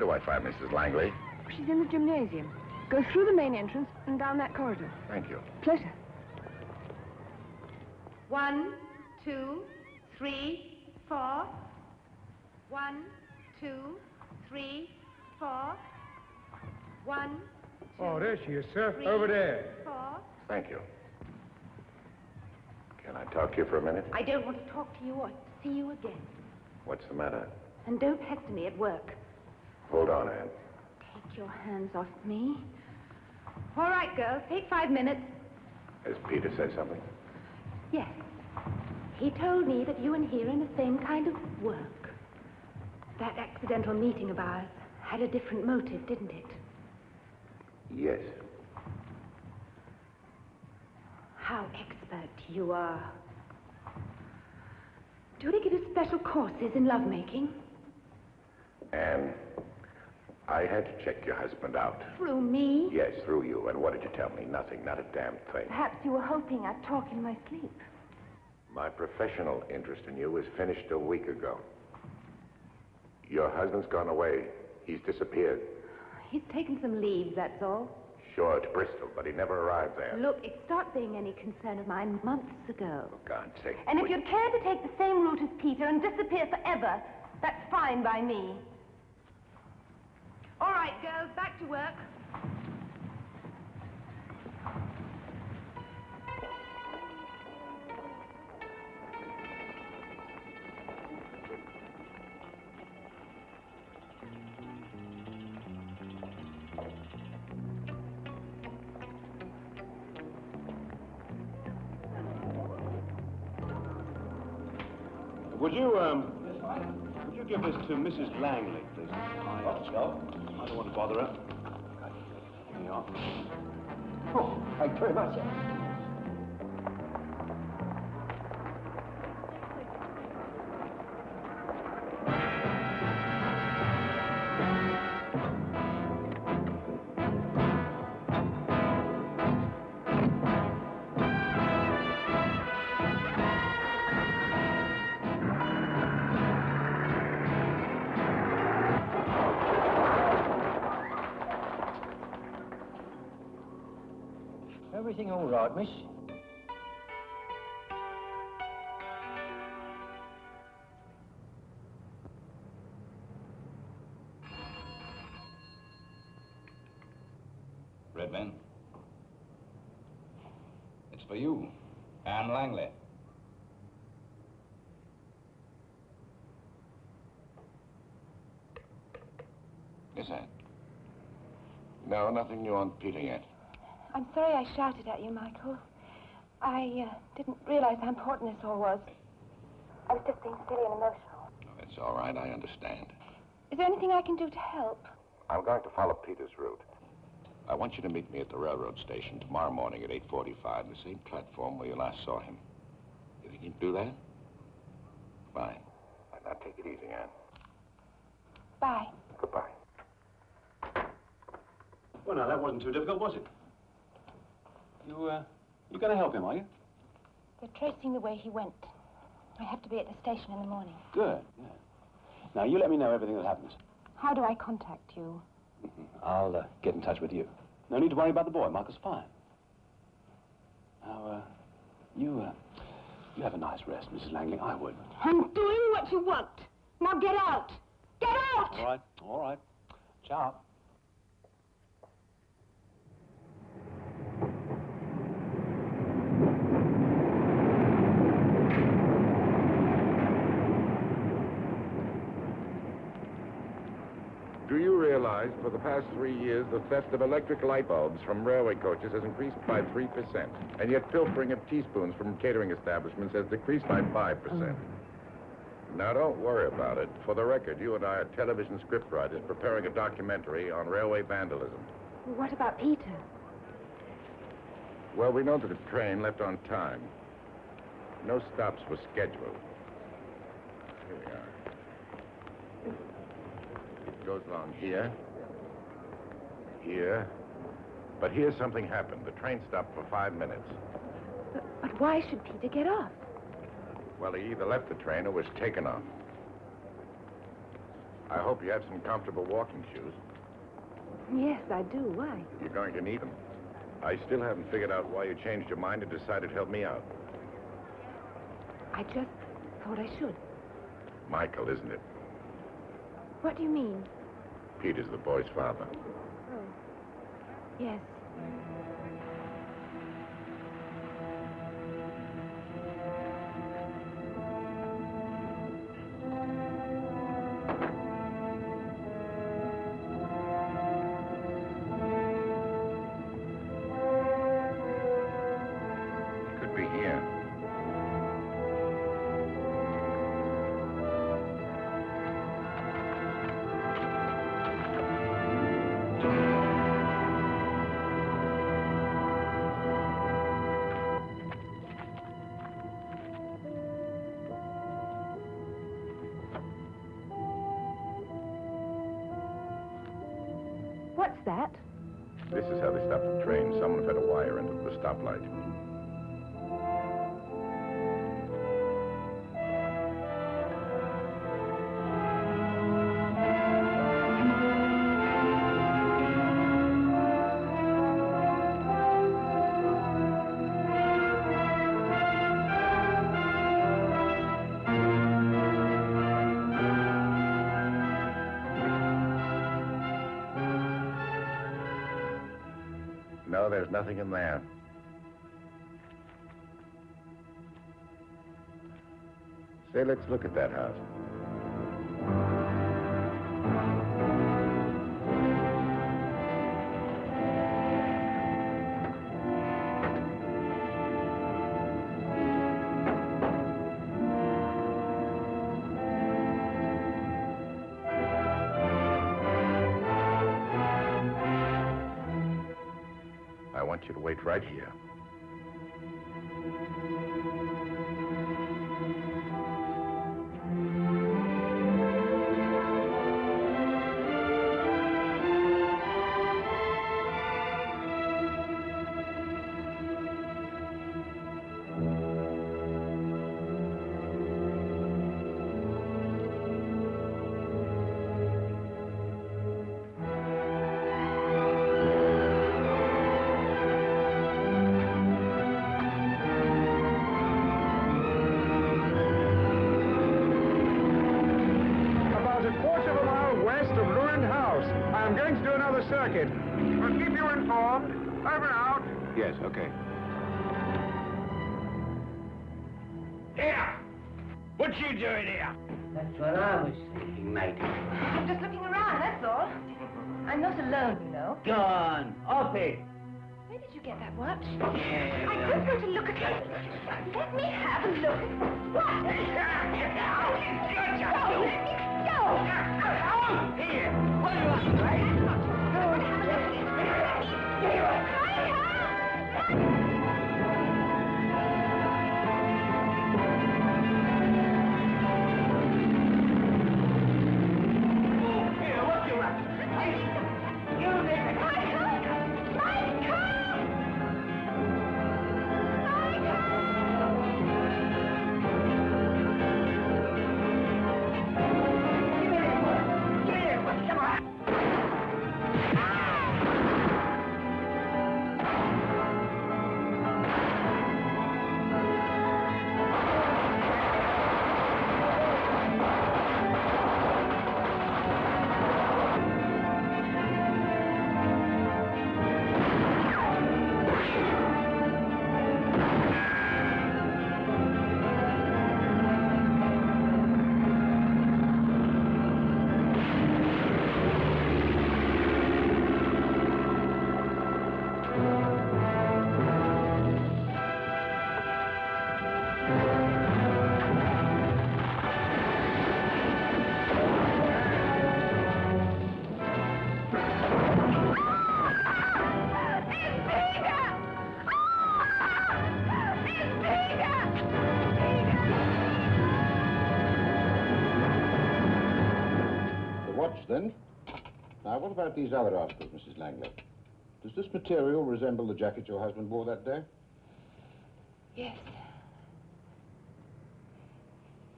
Do I find Mrs. Langley? She's in the gymnasium. Go through the main entrance and down that corridor. Thank you. Pleasure. One, two, three, four. One, two, three, four. One, Oh, there she is, sir. three, Over there. four. Thank you. Can I talk to you for a minute? I don't want to talk to you or see you again. What's the matter? And don't pester me at work. Hold on, Anne. Take your hands off me. All right, girls, take five minutes. Has Peter said something? Yes. He told me that you and he are in the same kind of work. That accidental meeting of ours had a different motive, didn't it? Yes. How expert you are. Do they give you special courses in lovemaking? Anne, I had to check your husband out. Through me? Yes, through you. And what did you tell me? Nothing, not a damn thing. Perhaps you were hoping I'd talk in my sleep. My professional interest in you was finished a week ago. Your husband's gone away. He's disappeared. He's taken some leave, that's all. Sure, to Bristol, but he never arrived there. Look, it stopped being any concern of mine months ago. For God's sake. And if you'd care to take the same route as Peter and disappear forever, that's fine by me. All right, girls, back to work. Would you, um, would you give this to Mrs. Langley, please? I, uh, I don't want to bother her. Here you are. Oh, thank you very much, sir. Everything all right, miss? Redman. It's for you, Anne Langley. Is that? No, nothing new on Peter yet. I'm sorry I shouted at you, Michael. I uh, didn't realize how important this all was. I was just being silly and emotional. It's all right, I understand. Is there anything I can do to help? I'm going to follow Peter's route. I want you to meet me at the railroad station tomorrow morning at 8.45, the same platform where you last saw him. You think you can do that? Fine. Now take it easy, Anne. Bye. Goodbye. Well, now, that wasn't too difficult, was it? You, uh, you going to help him, are you? They're tracing the way he went. I have to be at the station in the morning. Good, yeah. Now, you let me know everything that happens. How do I contact you? I'll uh, get in touch with you. No need to worry about the boy. Marcus fine. Now, uh, you, uh, you have a nice rest, Mrs. Langley. I would. I'm doing what you want. Now get out. Get out! All right, all right. Ciao. Do you realize for the past three years the theft of electric light bulbs from railway coaches has increased by 3%, and yet pilfering of teaspoons from catering establishments has decreased by 5%? Now, don't worry about it. For the record, you and I are television scriptwriters preparing a documentary on railway vandalism. What about Peter? Well, we know that the train left on time. No stops were scheduled. Here we are. Goes along here. Here. But here something happened. The train stopped for five minutes. But, But why should Peter get off? Well, he either left the train or was taken off. I hope you have some comfortable walking shoes. Yes, I do. Why? You're going to need them. I still haven't figured out why you changed your mind and decided to help me out. I just thought I should. Michael, isn't it? What do you mean? Peter's the boy's father. Oh. Yes. What's that? This is how they stopped the train. Someone fed a wire into the stoplight. There's nothing in there. Say, let's look at that house. About these other articles, Mrs. Langley? Does this material resemble the jacket your husband wore that day? Yes.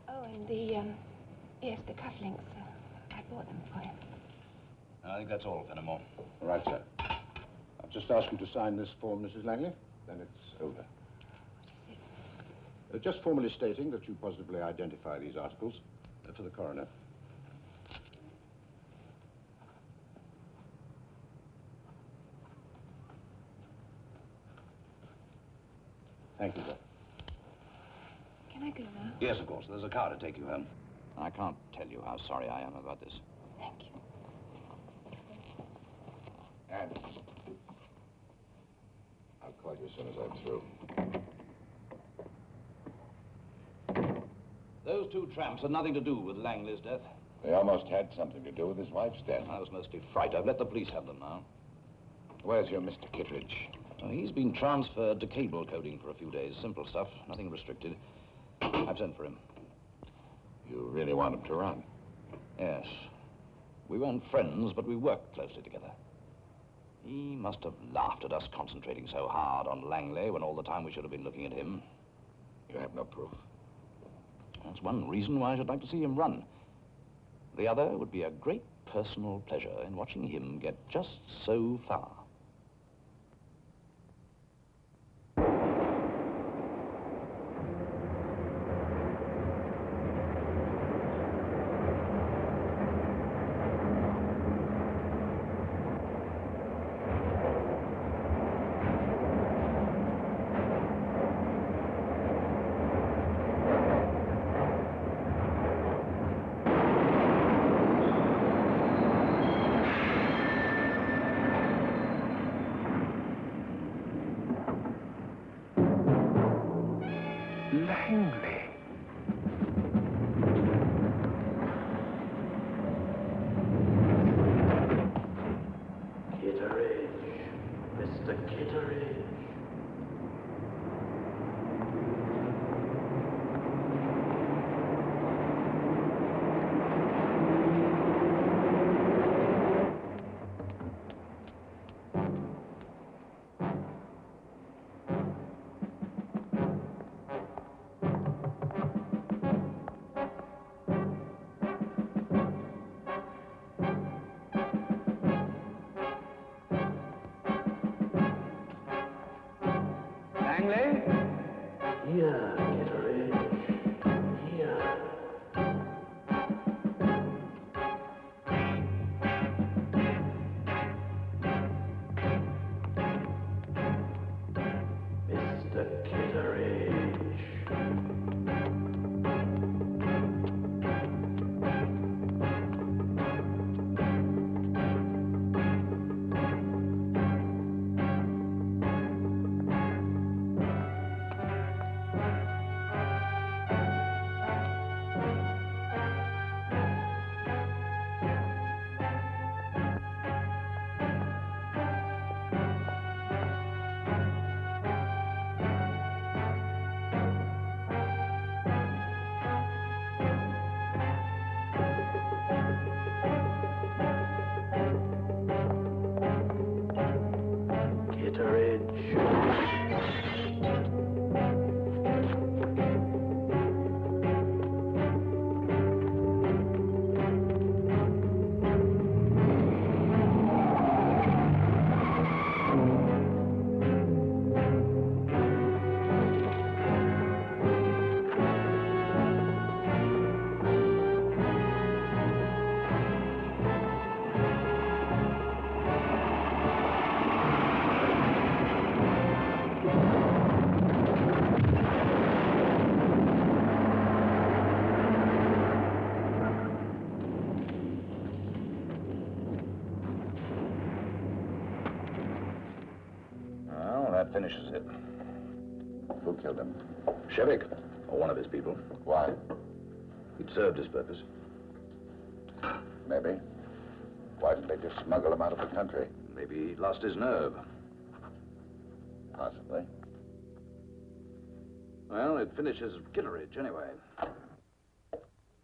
Oh, and the, um, yes, the cufflinks. Uh, I bought them for him. I think that's all, Fenimore. All right, sir. I'll just ask you to sign this form, Mrs. Langley. Then it's over. Uh, just formally stating that you positively identify these articles uh, for the coroner. Thank you, sir. Can I go now? Yes, of course. There's a car to take you home. I can't tell you how sorry I am about this. Thank you. And I'll call you as soon as I'm through. Those two tramps had nothing to do with Langley's death. They almost had something to do with his wife's death. I was mostly fright. I've let the police have them now. Where's your Mr. Kittredge? He's been transferred to cable coding for a few days. Simple stuff, nothing restricted. I've sent for him. You really want him to run? Yes. We weren't friends, but we worked closely together. He must have laughed at us concentrating so hard on Langley when all the time we should have been looking at him. You have no proof. That's one reason why I should like to see him run. The other would be a great personal pleasure in watching him get just so far. Who killed him? Shevik, or one of his people. Why? He'd served his purpose. Maybe. Why didn't they just smuggle him out of the country? Maybe he lost his nerve. Possibly. Well, it finishes Kitteridge, anyway.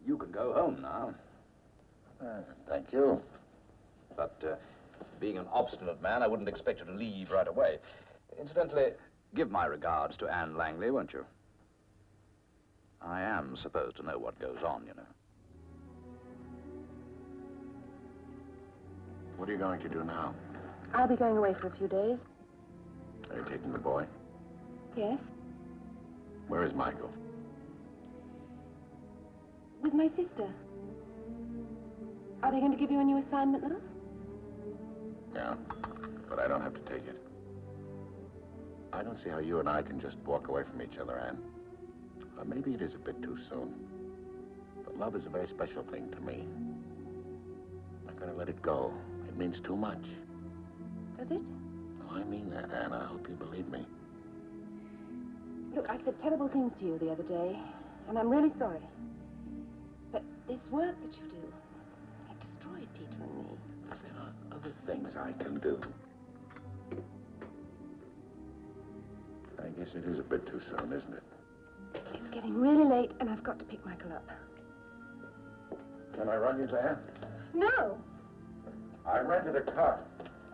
You can go home now. Uh, thank you. But, uh, being an obstinate man, I wouldn't expect you to leave right away. Incidentally, give my regards to Anne Langley, won't you? I am supposed to know what goes on, you know. What are you going to do now? I'll be going away for a few days. Are you taking the boy? Yes? Where is Michael? With my sister. Are they going to give you a new assignment now? Yeah, but I don't have to take it. I don't see how you and I can just walk away from each other, Anne. Or maybe it is a bit too soon. But love is a very special thing to me. I'm not going to let it go. It means too much. Does it? Oh, I mean that, Anne. I hope you believe me. Look, I said terrible things to you the other day, and I'm really sorry. But this work that you do, it destroyed Peter and me. There are other things I can do. I guess it is a bit too soon, isn't it? It's getting really late, and I've got to pick Michael up. Can I run you there? No! I rented a car.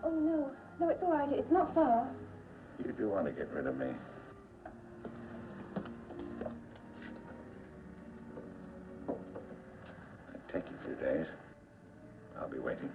Oh, no. No, it's all right. It's not far. You do want to get rid of me. It'll take you a few days. I'll be waiting.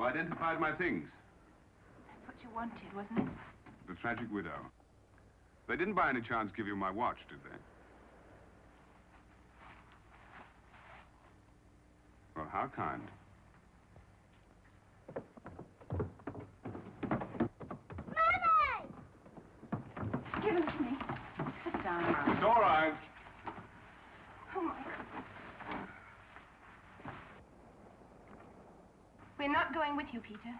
You identified my things. That's what you wanted, wasn't it? The tragic widow. They didn't by any chance give you my watch, did they? Well, how kind. Give it to me. Sit down. It's all right. Oh, my. We're not going with you, Peter.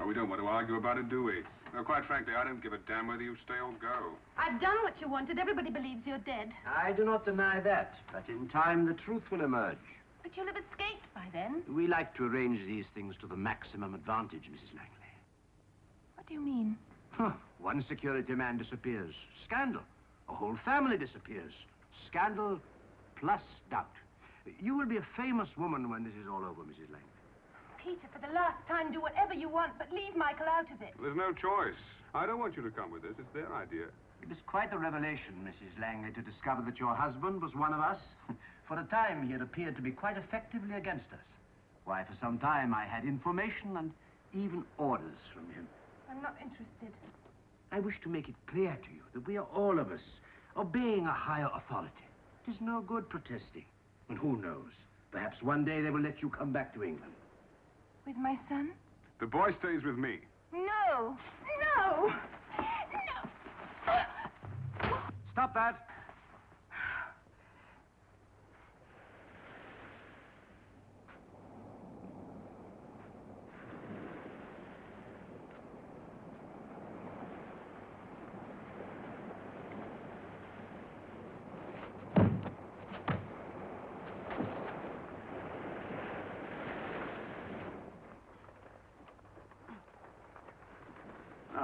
Oh, we don't want to argue about it, do we? No, quite frankly, I don't give a damn whether you stay or go. I've done what you wanted. Everybody believes you're dead. I do not deny that, but in time the truth will emerge. But you'll have escaped by then. We like to arrange these things to the maximum advantage, Mrs. Langley. What do you mean? Huh. One security man disappears. Scandal. A whole family disappears. Scandal plus doubt. You will be a famous woman when this is all over, Mrs. Langley. Peter, for the last time, do whatever you want, but leave Michael out of it. There's no choice. I don't want you to come with us. It's their idea. It was quite a revelation, Mrs. Langley, to discover that your husband was one of us. for a time, he had appeared to be quite effectively against us. Why, for some time, I had information and even orders from him. I'm not interested. I wish to make it clear to you that we are all of us obeying a higher authority. It is no good protesting. And who knows? Perhaps one day they will let you come back to England. With my son? The boy stays with me. No! No! No! Stop that.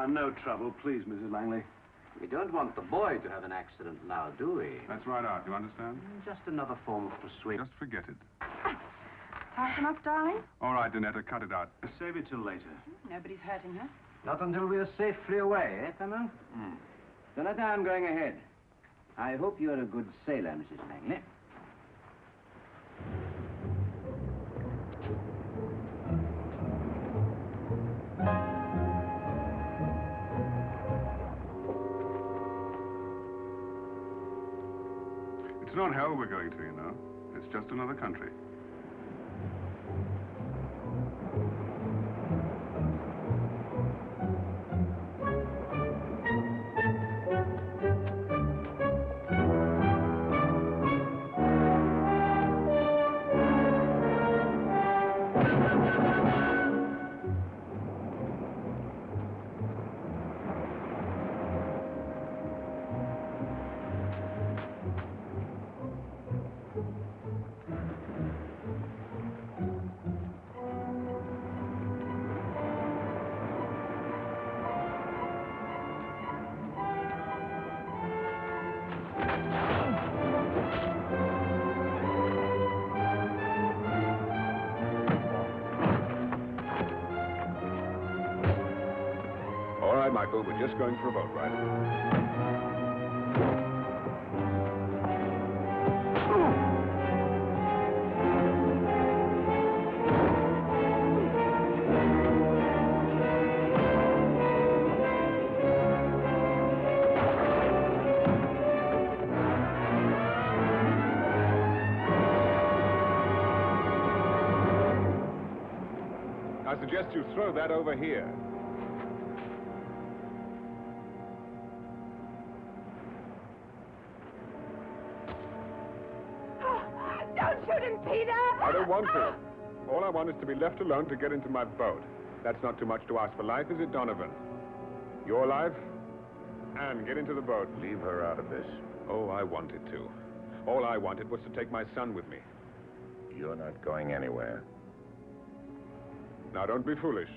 Ah, no trouble, please, Mrs. Langley. We don't want the boy to have an accident now, do we? That's right out. You understand? Just another form of persuasion. Just forget it. Fast enough, darling? All right, Danetta, cut it out. Save it till later. Nobody's hurting her. Not until we are safely away, eh, Pamela? Hmm. So now I'm going ahead. I hope you're a good sailor, Mrs. Langley. Just another country. Suggest you throw that over here. Don't shoot him, Peter! I don't want to. All I want is to be left alone to get into my boat. That's not too much to ask for life, is it, Donovan? Your life? Anne, get into the boat. Leave her out of this. Oh, I wanted to. All I wanted was to take my son with me. You're not going anywhere. Now, don't be foolish.